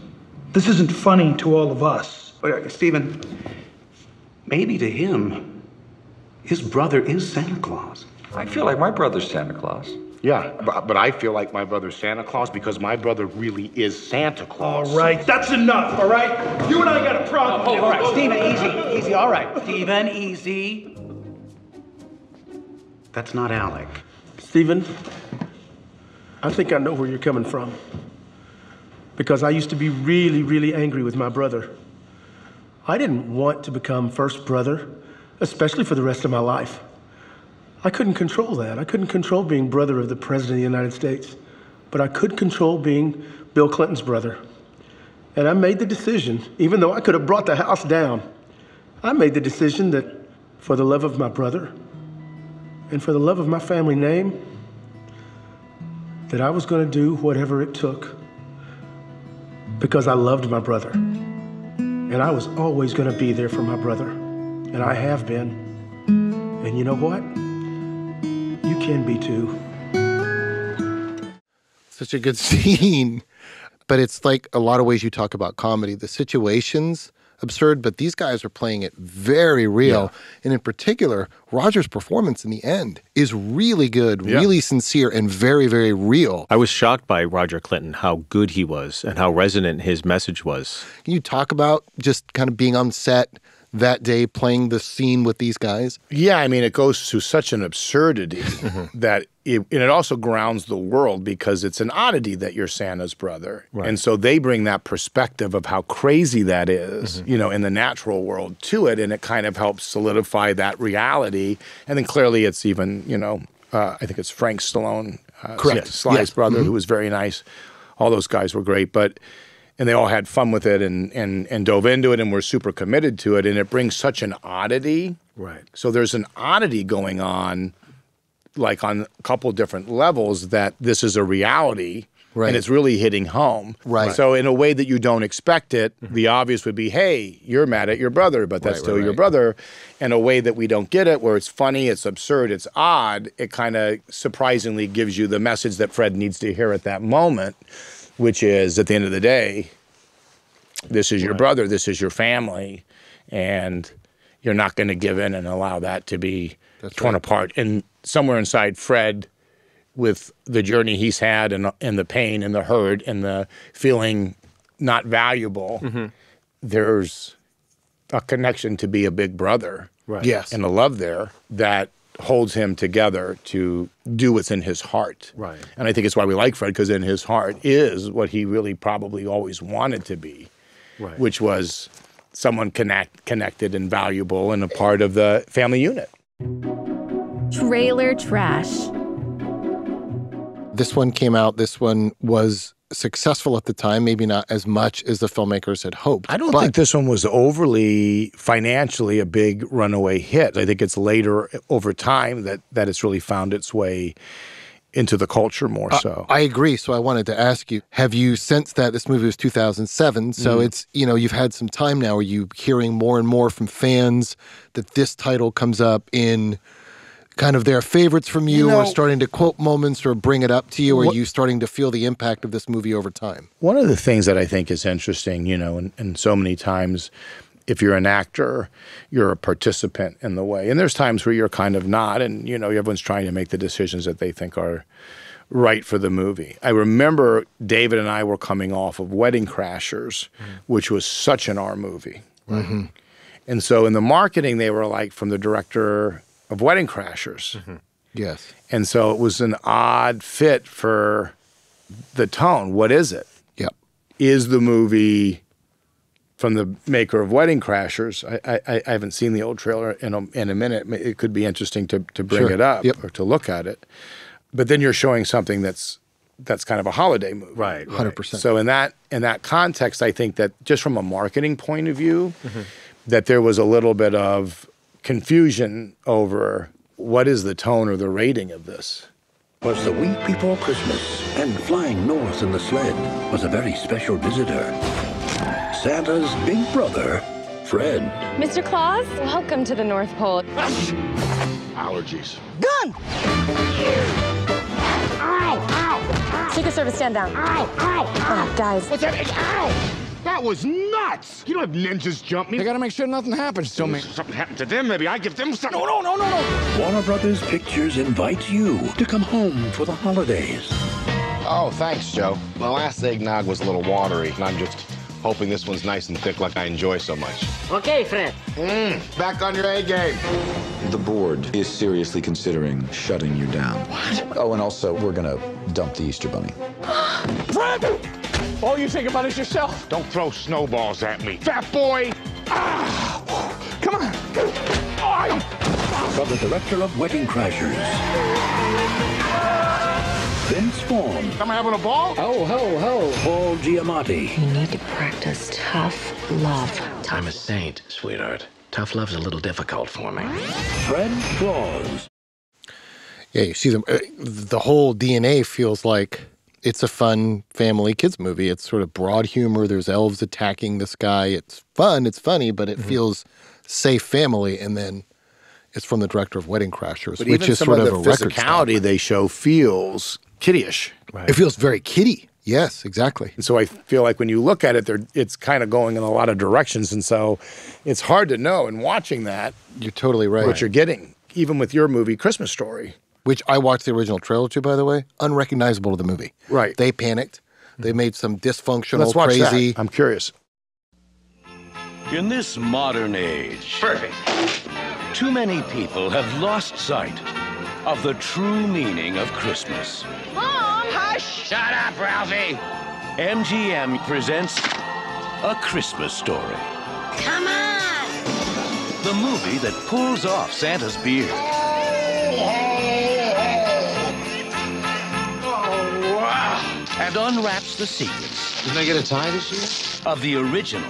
this isn't funny to all of us. But, uh, Stephen, maybe to him, his brother is Santa Claus. I feel like my brother's Santa Claus. Yeah, but, but I feel like my brother's Santa Claus because my brother really is Santa Claus. All right, that's enough, all right? You and I got a problem. Oh, all right, Stephen, easy, easy, all right. Stephen, easy. That's not Alec. Stephen, I think I know where you're coming from. Because I used to be really, really angry with my brother. I didn't want to become first brother, especially for the rest of my life. I couldn't control that. I couldn't control being brother of the President of the United States. But I could control being Bill Clinton's brother. And I made the decision, even though I could have brought the house down, I made the decision that for the love of my brother and for the love of my family name, that I was going to do whatever it took because I loved my brother. And I was always going to be there for my brother. And I have been. And you know what? You can be too. Such a good scene. But it's like a lot of ways you talk about comedy. The situations absurd, but these guys are playing it very real. And in particular, Roger's performance in the end is really good, Yeah. really sincere, and very, very real. I was shocked by Roger Clinton, how good he was and how resonant his message was. Can you talk about just kind of being on set that day, playing the scene with these guys? Yeah, I mean, it goes to such an absurdity that it, and it also grounds the world because it's an oddity that you're Santa's brother. Right. And so they bring that perspective of how crazy that is, you know, in the natural world to it. And it kind of helps solidify that reality. And then clearly it's even, you know, uh, I think it's Frank Stallone, uh, Correct. Sly's Yes. brother, Mhm. who was very nice. All those guys were great. But and they all had fun with it and and and dove into it and were super committed to it and it brings such an oddity Right. so there's an oddity going on like on a couple different levels that this is a reality Right. and it's really hitting home Right. so in a way that you don't expect it mm-hmm. the obvious would be hey you're mad at your brother but that's Right, still right, your right. brother in a way that we don't get it where it's funny it's absurd it's odd it kind of surprisingly gives you the message that fred needs to hear at that moment which is at the end of the day this is your brother this is your family and you're not going to give in and allow that to be torn apart and somewhere inside fred with the journey he's had and, and the pain and the hurt and the feeling not valuable mm-hmm. there's a connection to be a big brother Right. Yes. and a love there that holds him together to do what's in his heart. Right. And I think it's why we like Fred because in his heart is what he really probably always wanted to be, Right. which was someone connect, connected and valuable and a part of the family unit. Trailer trash. This one came out. This one was successful at the time, maybe not as much as the filmmakers had hoped. I don't but think this one was overly financially a big runaway hit. I think it's later over time that that it's really found its way into the culture more so. I agree. So I wanted to ask you: Have you sensed that this movie was 2007? So Mm. it's you know you've had some time now. Are you hearing more and more from fans that this title comes up in kind of their favorites from you, You know- or starting to quote moments or bring it up to you? Or are you starting to feel the impact of this movie over time? One of the things that I think is interesting, you know, and, and so many times, if you're an actor, you're a participant in the way. And there's times where you're kind of not, and, you know, everyone's trying to make the decisions that they think are right for the movie. I remember David and I were coming off of Wedding Crashers, which was such an R movie. Mm-hmm. And so in the marketing, they were like from the director of Wedding Crashers. Yes. And so it was an odd fit for the tone. What is it? Yep. Is the movie from the maker of Wedding Crashers? I, I, I haven't seen the old trailer in a, in a minute. It could be interesting to, to bring Sure. it up Yep. or to look at it. But then you're showing something that's that's kind of a holiday movie. Right. right. Hundred percent. So in that in that context, I think that just from a marketing point of view, Mm-hmm. that there was a little bit of confusion over what is the tone or the rating of this. was the week before Christmas, and flying north in the sled was a very special visitor. Santa's big brother, Fred. Mr. Claus, welcome to the North Pole. Allergies. Gun! Ow! Ow! Secret Service, stand down. Ow! Ow! Oh, guys. What's that? Ow! That was nuts! You don't have ninjas jump me. They gotta make sure nothing happens to me. Something happened to them, maybe I give them something. No, no, no, no, no. Warner Brothers Pictures invites you to come home for the holidays. Oh, thanks, Joe. My last eggnog was a little watery, and I'm just hoping this one's nice and thick like I enjoy so much. Okay, Fred. Mmm, back on your A game. The board is seriously considering shutting you down. What? Oh, and also, we're gonna dump the Easter Bunny. Fred! All you think about is yourself. Don't throw snowballs at me. Fat boy! Ah! Come on. Oh, From the director of Wedding Crashers, Vince Vaughn. I'm having a ball? Ho, ho, ho. Paul Giamatti. You need to practice tough love. I'm a saint, sweetheart. Tough love's a little difficult for me. Fred Claus. Yeah, you see them. uh, The whole DNA feels like it's a fun family kids movie. It's sort of broad humor. There's elves attacking this guy. It's fun. It's funny, but Mm-hmm. it feels safe family. And then it's from the director of Wedding Crashers, But which is sort of of, the a record. physicality they show feels kiddyish. It feels very kiddie. Yes, exactly. And so I feel like when you look at it, they're, it's kind of going in a lot of directions. And so it's hard to know. And watching that, You're totally right. what you're getting, even with your movie, Christmas Story. Which I watched the original trailer to, by the way. Unrecognizable to the movie. Right. They panicked. They hmm. made some dysfunctional, Let's watch crazy. that. I'm curious. In this modern age, perfect. Too many people have lost sight of the true meaning of Christmas. Mom! Hush! Shut up, Ralphie! MGM presents A Christmas Story, Come on! the movie that pulls off Santa's beard, oh. And unwraps the secrets. Didn't I get a tie this year? Of the original,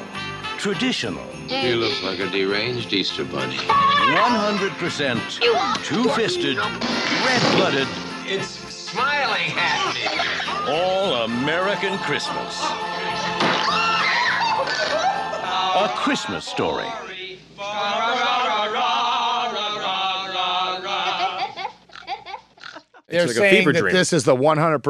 traditional, He looks like a deranged Easter bunny. 100% two-fisted, red-blooded, It's smiling at me. all-American Christmas. A Christmas story. They're like a saying fever that dream. this is the 100%,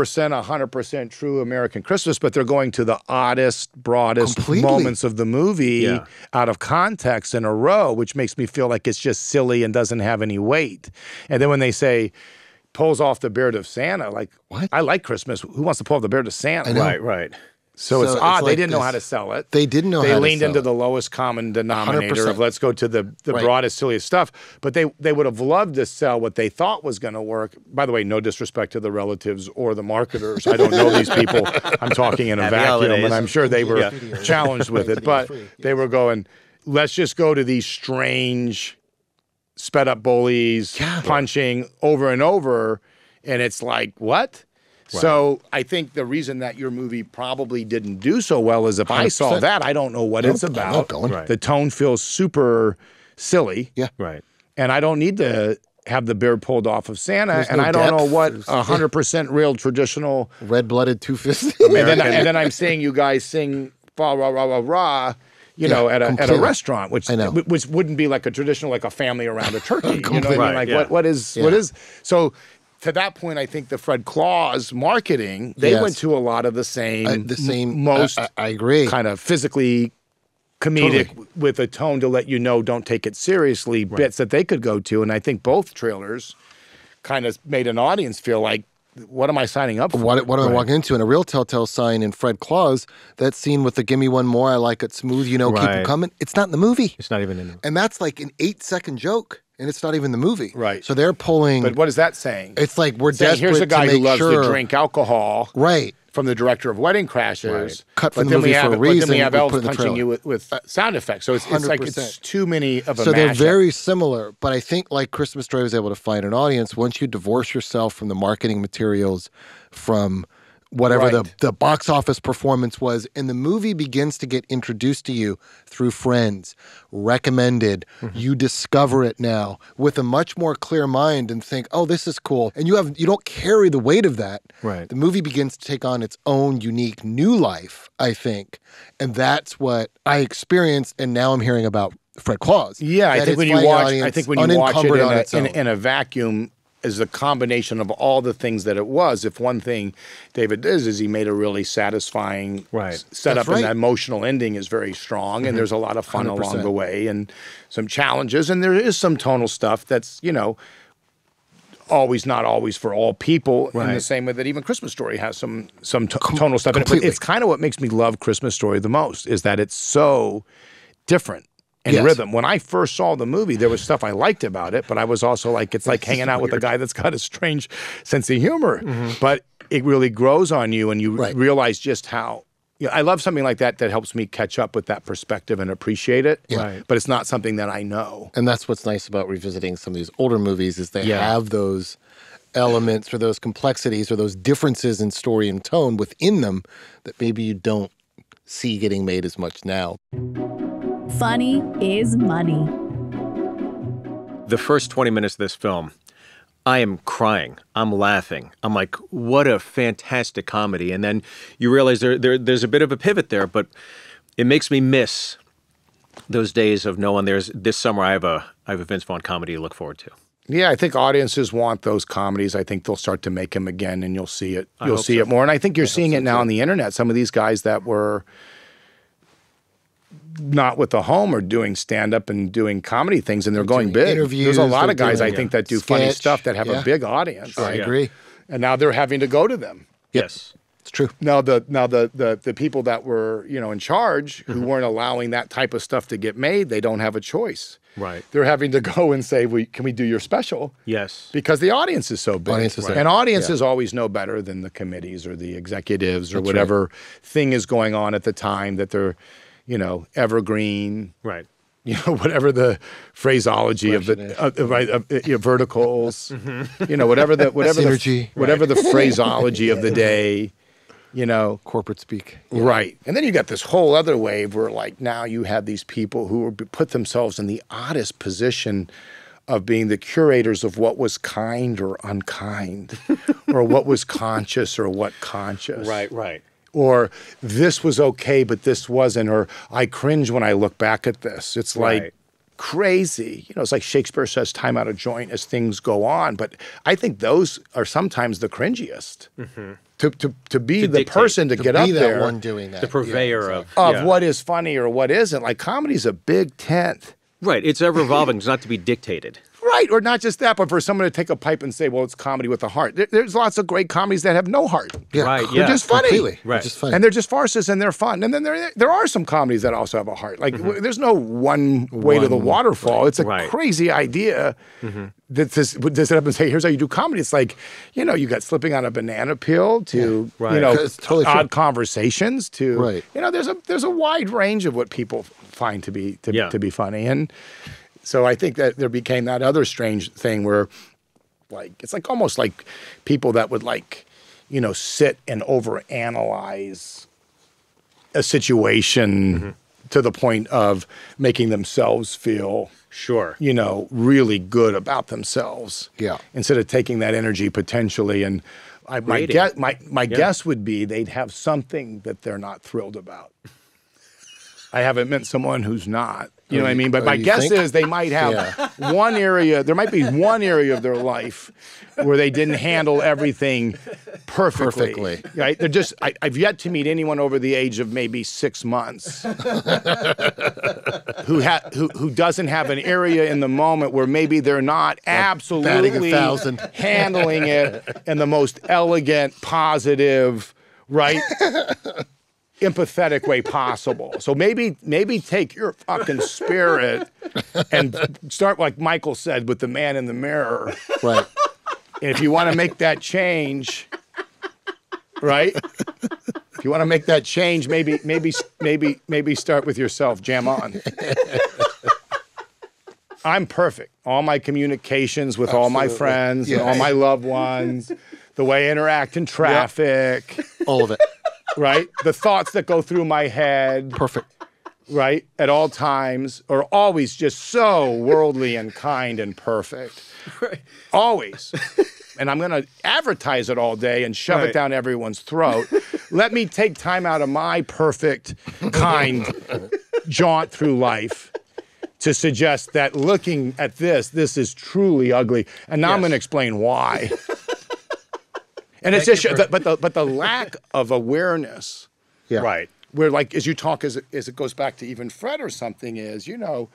100% true American Christmas, but they're going to the oddest, broadest Completely. moments of the movie Yeah. out of context in a row, which makes me feel like it's just silly and doesn't have any weight. And then when they say, pulls off the beard of Santa, like, What? I like Christmas. Who wants to pull off the beard of Santa? Right, right. So, it's So it's odd. they didn't know how to sell it. They didn't know They how to leaned into it. the lowest common denominator 100%. of let's go to the, the Right. broadest, silliest stuff. But they they would have loved to sell what they thought was going to work. By the way, no disrespect to the relatives or the marketers. I don't know these people. I'm talking in a Happy vacuum, holidays. and I'm sure they were Yeah. challenged with it. But they were going, let's just go to these strange, sped up bullies punching over and over, and it's like what? So I think the reason that your movie probably didn't do so well is if I saw that, I don't know what Nope, it's about. going. Right. The tone feels super silly, Yeah. Right. and I don't need to have the beard pulled off of Santa, There's and no I don't know what There's- a hundred percent real traditional. Red blooded, two fisted. And then, and then I'm seeing you guys sing "Fa Ra Ra Ra Ra," you Yeah, know, at a at a restaurant, which I know. which wouldn't be like a traditional like a family around a turkey. you know what I mean? Like yeah. what what is what Yeah. is so. To that point, I think the Fred Claus marketing they Yes. went to a lot of the same, I- the same- m- most I- I- I agree. kind of physically comedic Totally. with a tone to let you know don't take it seriously bits that they could go to and i think both trailers kind of made an audience feel like what am i signing up for What, what am I walking into? And a real telltale sign in Fred Claus, that scene with the "Give me one more," I like it smooth. You know, keep Right. it coming. It's not in the movie, It's not even in. and that's like an eight-second joke, and it's not even the movie. Right. So they're pulling. but what is that saying it's like we're Saying, desperate here's a guy who loves sure. to drink alcohol Right. from the director of Wedding Crashers. Right. Cut from but the then we movie have, for a but then we have elves put in the punching trailer. you with, with uh, sound effects. So it's, it's like it's too many of a So they're very similar, but I think like Christmas Story was able to find an audience once you divorce yourself from the marketing materials, from whatever the, Right. the box office performance was, and the movie begins to get introduced to you through friends, recommended. Mm-hmm. You discover it now with a much more clear mind and think, oh, this is cool. And you have you don't carry the weight of that. Right. The movie begins to take on its own unique new life, I think. And that's what I experienced, and now I'm hearing about Fred Claus. Yeah, I think when you watch, I think when you watch it in a, in, in a vacuum is a combination of all the things that it was. If one thing David does is he made a really satisfying Right. s- setup, right. and the emotional ending is very strong, and there's a lot of fun along 100%. the way, and some challenges, and there is some tonal stuff that's you know always not always for all people in the same way that even Christmas Story has some some t- tonal stuff in it. It's kind of what makes me love Christmas Story the most is that it's so different in Yes. rhythm. When I first saw the movie, there was stuff I liked about it, but I was also like, it's like hanging out with a guy that's got a strange sense of humor. But it really grows on you, and you Mm-hmm. Right. realize just how. You know, I love something like that that helps me catch up with that perspective and appreciate it. Yeah. Right. But it's not something that I know. And that's what's nice about revisiting some of these older movies is they Yeah. have those elements or those complexities or those differences in story and tone within them that maybe you don't see getting made as much now. Funny is money. The first 20 minutes of this film, I am crying. I'm laughing. I'm like, what a fantastic comedy. And then you realize there, there there's a bit of a pivot there, but it makes me miss those days of knowing there's this summer I have a I have a Vince Vaughn comedy to look forward to. Yeah, I think audiences want those comedies. I think they'll start to make them again, and you'll see it. You'll see so. it more. And I think you're seeing it now on the internet. Some of these guys that were not with the home are doing stand up and doing comedy things, and they're going big. interviews, There's a lot of guys doing, I think yeah, that do funny stuff that have yeah. a big audience. I yeah. agree. And now they're having to go to them. Yes. It's true. Now the now the the the people that were you know in charge Mm-hmm. who weren't allowing that type of stuff to get made, they don't have a choice. Right. They're having to go and say, "We can we do your special?" Yes. because the audience is so big. Audience is there. And audiences always know better than the committees or the executives or That's whatever thing is going on at the time that they're, you know, evergreen. Right. You know, whatever the phraseology of the Freshness. uh, right, uh, you know, verticals. You know, whatever the whatever the, Synergy. whatever the phraseology of the day. You know, corporate speak. Right. And then you got this whole other wave where, like, now you have these people who are, put themselves in the oddest position of being the curators of what was kind or unkind, or what was conscious or what conscious. Right, right. Or this was okay, but this wasn't. Or I cringe when I look back at this. It's like Right. crazy. You know, it's like Shakespeare says, time out of joint as things go on. But I think those are sometimes the cringiest. Mm-hmm. To, to, to be To the dictate. person to, To get be up that there one doing that. The purveyor of of yeah. what is funny or what isn't. Like comedy's a big tent. Right. It's ever evolving. It's not to be dictated. Right, or not just that, but for someone to take a pipe and say, "Well, it's comedy with a heart." There- there's lots of great comedies that have no heart. Yeah, Right, they're yeah, just funny, completely. They're Right. just funny. and they're just farces and they're fun. And then there there are some comedies that also have a heart. Like w- there's no one way to the One- waterfall. It's a Right. crazy idea mm-hmm. that this would this up and say, "Here's how you do comedy." It's like you know, you got slipping on a banana peel to right. you know It's totally odd true. conversations to Right. you know there's a there's a wide range of what people find to be to, Yeah. to be funny and so I think that there became that other strange thing where like it's like almost like people that would like you know sit and overanalyze a situation mm-hmm. to the point of making themselves feel Sure. you know really good about themselves Yeah. instead of taking that energy potentially and I, my guess my, my Yeah. guess would be they'd have something that they're not thrilled about I haven't met someone who's not. You know what I mean? But Oh, my guess think? is they might have one area, there might be one area of their life where they didn't handle everything perfectly. Perfectly. Right? They're just, I, I've yet to meet anyone over the age of maybe six months who, ha- who, who doesn't have an area in the moment where maybe they're not absolutely handling it in the most elegant, positive, right? Empathetic way possible. So maybe maybe take your fucking spirit and start like Michael said with the man in the mirror. Right. And if you want to make that change, right? If you want to make that change, maybe maybe maybe maybe start with yourself. Jam on. I'm perfect. All my communications with all my Absolutely. friends and all my loved ones, the way I interact in traffic, All of it. Right? The thoughts that go through my head, Perfect. right, at all times are always just so worldly and kind and perfect. Right. Always. And I'm going to advertise it all day and shove it down everyone's throat. Let me take time out of my perfect, kind jaunt through life to suggest that looking at this, this is truly ugly. And now I'm going to explain why. And it's just, you for- but the but the lack of awareness Yeah. Right. where like as you talk as it, as it goes back to even Fred or something is you know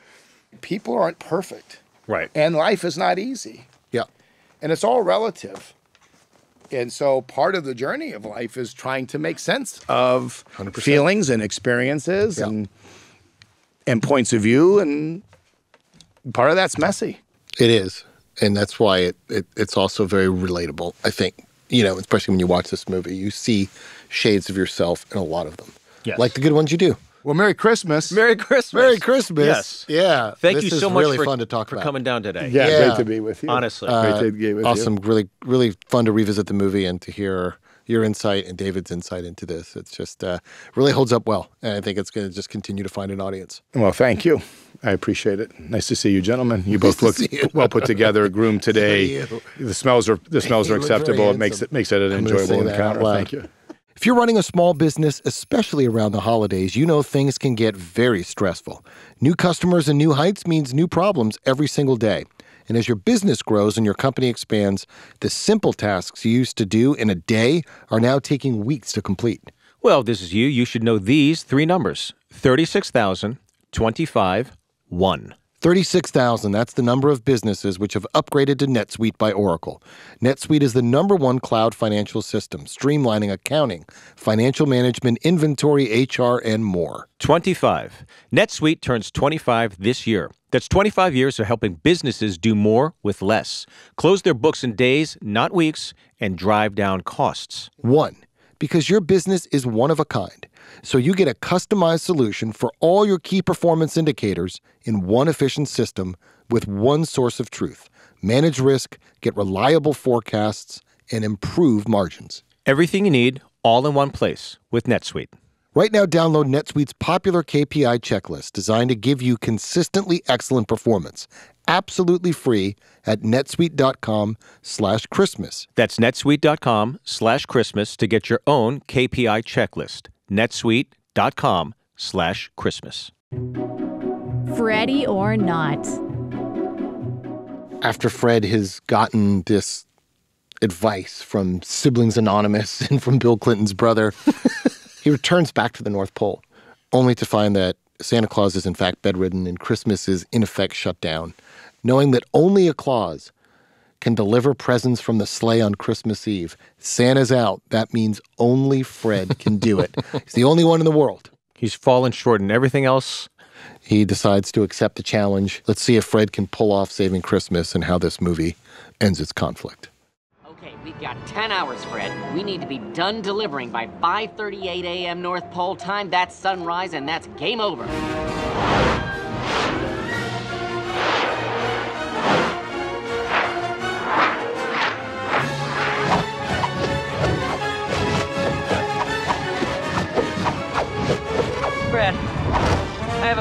people aren't perfect Right. and life is not easy Yeah. and it's all relative and so part of the journey of life is trying to make sense of 100%. feelings and experiences Yeah. and and points of view and part of that's messy It is, and that's why it, it it's also very relatable. I think you know, especially when you watch this movie, you see shades of yourself in a lot of them. Yes. like the good ones you do. well merry christmas Merry Christmas. Merry Christmas. Yes. Yeah. Thank this you is so much really for, fun to talk for about. coming down today. yeah, Yeah. great to be with you Honestly. Uh, great to be with awesome. you Really, really fun to revisit the movie and to hear your insight and David's insight into this. It's just uh, really holds up well, and I think it's going to just continue to find an audience. Well, thank you. I appreciate it. Nice to see you, gentlemen. You both look you. well put together, groomed today. you. The smells are the smells You are acceptable. It makes it makes it an I'm enjoyable encounter. Thank you. If you're running a small business, especially around the holidays, you know things can get very stressful. New customers and new heights means new problems every single day. And as your business grows and your company expands, the simple tasks you used to do in a day are now taking weeks to complete. Well, this is you. You should know these three numbers 36,000, 25, 1. 36,000, that's the number of businesses which have upgraded to NetSuite by Oracle. NetSuite is the number one cloud financial system, streamlining accounting, financial management, inventory, HR, and more. 25. NetSuite turns 25 this year. That's 25 years of helping businesses do more with less, close their books in days, not weeks, and drive down costs. One, because your business is one of a kind. So you get a customized solution for all your key performance indicators in one efficient system with one source of truth. Manage risk, get reliable forecasts, and improve margins. Everything you need, all in one place with NetSuite. Right now, download NetSuite's popular KPI checklist designed to give you consistently excellent performance, absolutely free at netsuite.com slash Christmas. That's netsuite.com slash Christmas to get your own KPI checklist. netsuite.com slash Christmas. Freddy or not. After Fred has gotten this advice from Siblings Anonymous and from Bill Clinton's brother, he returns back to the North Pole, only to find that Santa Claus is in fact bedridden and Christmas is in effect shut down. Knowing that only a Claus can deliver presents from the sleigh on Christmas Eve, Santa's out. That means only Fred can do it. He's the only one in the world. He's fallen short in everything else. He decides to accept the challenge. Let's see if Fred can pull off saving Christmas and how this movie ends its conflict. Okay, we've got 10 hours, Fred. We need to be done delivering by 5:38 a.m. North Pole time. That's sunrise and that's game over.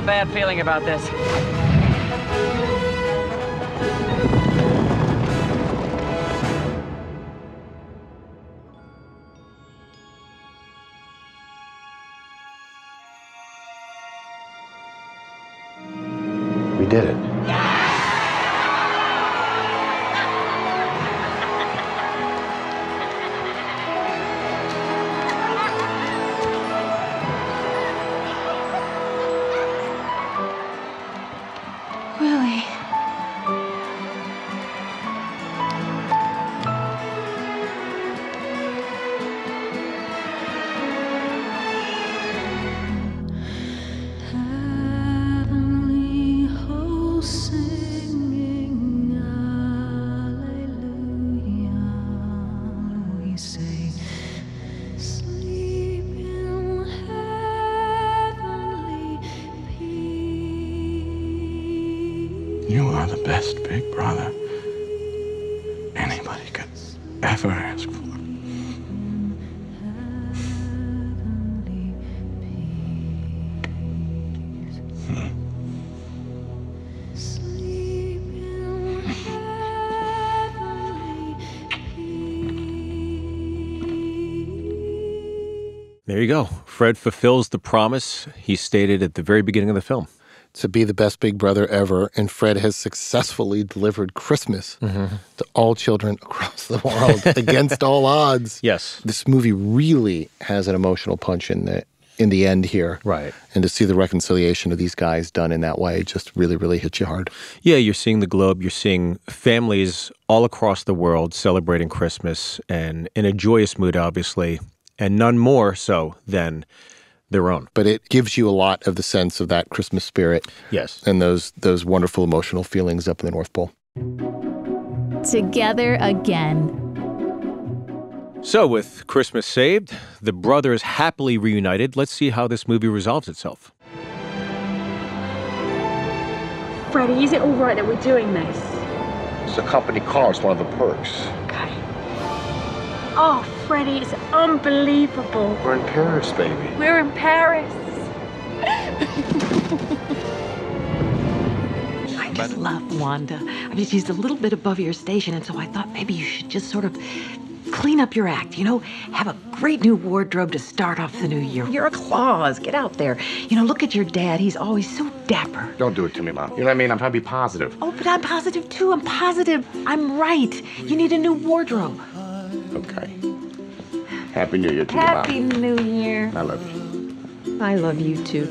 Bad feeling about this. There you go. Fred fulfills the promise he stated at the very beginning of the film. To be the best big brother ever, and Fred has successfully delivered Christmas mm-hmm. to all children across the world against all odds. Yes. This movie really has an emotional punch in the in the end here. Right. And to see the reconciliation of these guys done in that way just really, really hits you hard. Yeah, you're seeing the globe, you're seeing families all across the world celebrating Christmas and in a joyous mood, obviously, and none more so than their own. But it gives you a lot of the sense of that Christmas spirit. Yes. And those those wonderful emotional feelings up in the North Pole. Together again. So, with Christmas saved, the brothers happily reunited. Let's see how this movie resolves itself. Freddie, is it all right that we're doing this? It's a company car. It's one of the perks. Oh, Freddie, it's unbelievable. We're in Paris, baby. We're in Paris. I just love Wanda. I mean, she's a little bit above your station, and so I thought maybe you should just sort of clean up your act, you know? Have a great new wardrobe to start off the new year. You're a Claus. Get out there. You know, look at your dad. He's always so dapper. Don't do it to me, Mom. You know what I mean? I'm trying to be positive. Oh, but I'm positive too. I'm positive. I'm right. You need a new wardrobe. Okay. Happy New Year to Happy you, Mom. New Year. I love you. I love you too.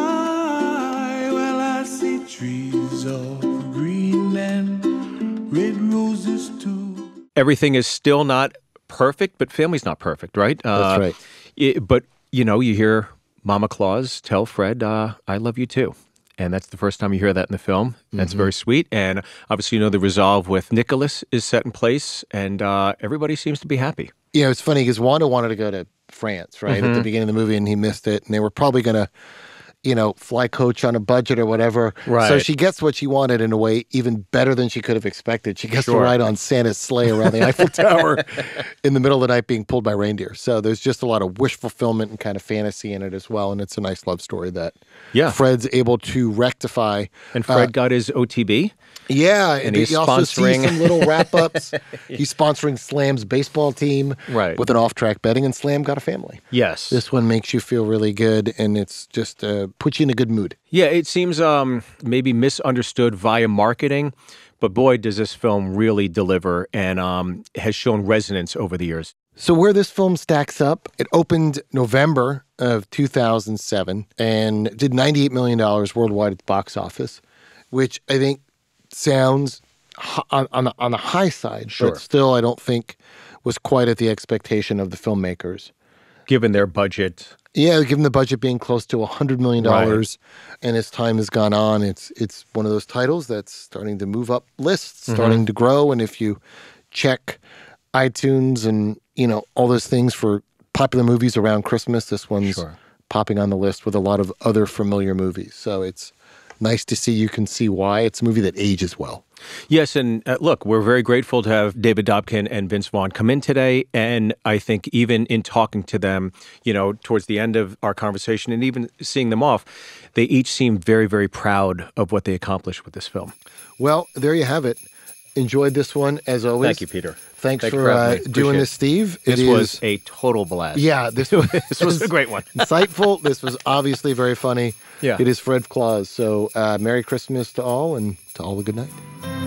I, well, I see trees of green and red roses too. Everything is still not perfect, but family's not perfect, right? That's uh, right. i- but, you know, you hear Mama Claus tell Fred, uh, I love you too. And that's the first time you hear that in the film. That's Mhm. very sweet. And obviously, you know, the resolve with Nicholas is set in place, and uh, everybody seems to be happy. You know, it's funny because Wanda wanted to go to France, right, at the Mhm. beginning of the movie, and he missed it. And they were probably going to you know, fly coach on a budget or whatever. Right. So she gets what she wanted in a way even better than she could have expected. She gets Sure. to ride on Santa's sleigh around the Eiffel Tower in the middle of the night being pulled by reindeer. So there's just a lot of wish fulfillment and kind of fantasy in it as well. And it's a nice love story that Yeah. Fred's able to rectify. And Fred Uh, got his OTB. yeah, and and he's you also see sponsoring some little wrap ups. he's sponsoring Slam's baseball team Right. with an off track betting, and Slam got a family. Yes. This one makes you feel really good, and it's just uh, puts you in a good mood. Yeah, it seems um, maybe misunderstood via marketing, but boy, does this film really deliver and um, has shown resonance over the years. So where this film stacks up, it opened November of 2007 and did 98 million dollars worldwide at the box office, which I think sounds on on the, on the high side, Sure. but still I don't think was quite at the expectation of the filmmakers. Given their budget, Yeah, given the budget being close to hundred million dollars, and as time has gone on, it's it's one of those titles that's starting to move up lists, Mhm. starting to grow. And if you check iTunes and you know all those things for popular movies around Christmas, this one's Sure. popping on the list with a lot of other familiar movies. So it's nice to see. You can see why it's a movie that ages well. Yes, and uh, look, we're very grateful to have David Dobkin and Vince Vaughn come in today. And I think even in talking to them, you know, towards the end of our conversation and even seeing them off, they each seem very, very proud of what they accomplished with this film. Well, there you have it. Enjoyed this one as always. Thank you, Peter. Thanks Thank for, uh, doing this, it. Steve. This It was a total blast. Yeah, this, this was a great one. insightful. This was obviously very funny. Yeah. It is Fred Claus. So, uh, Merry Christmas to all and to all a good night.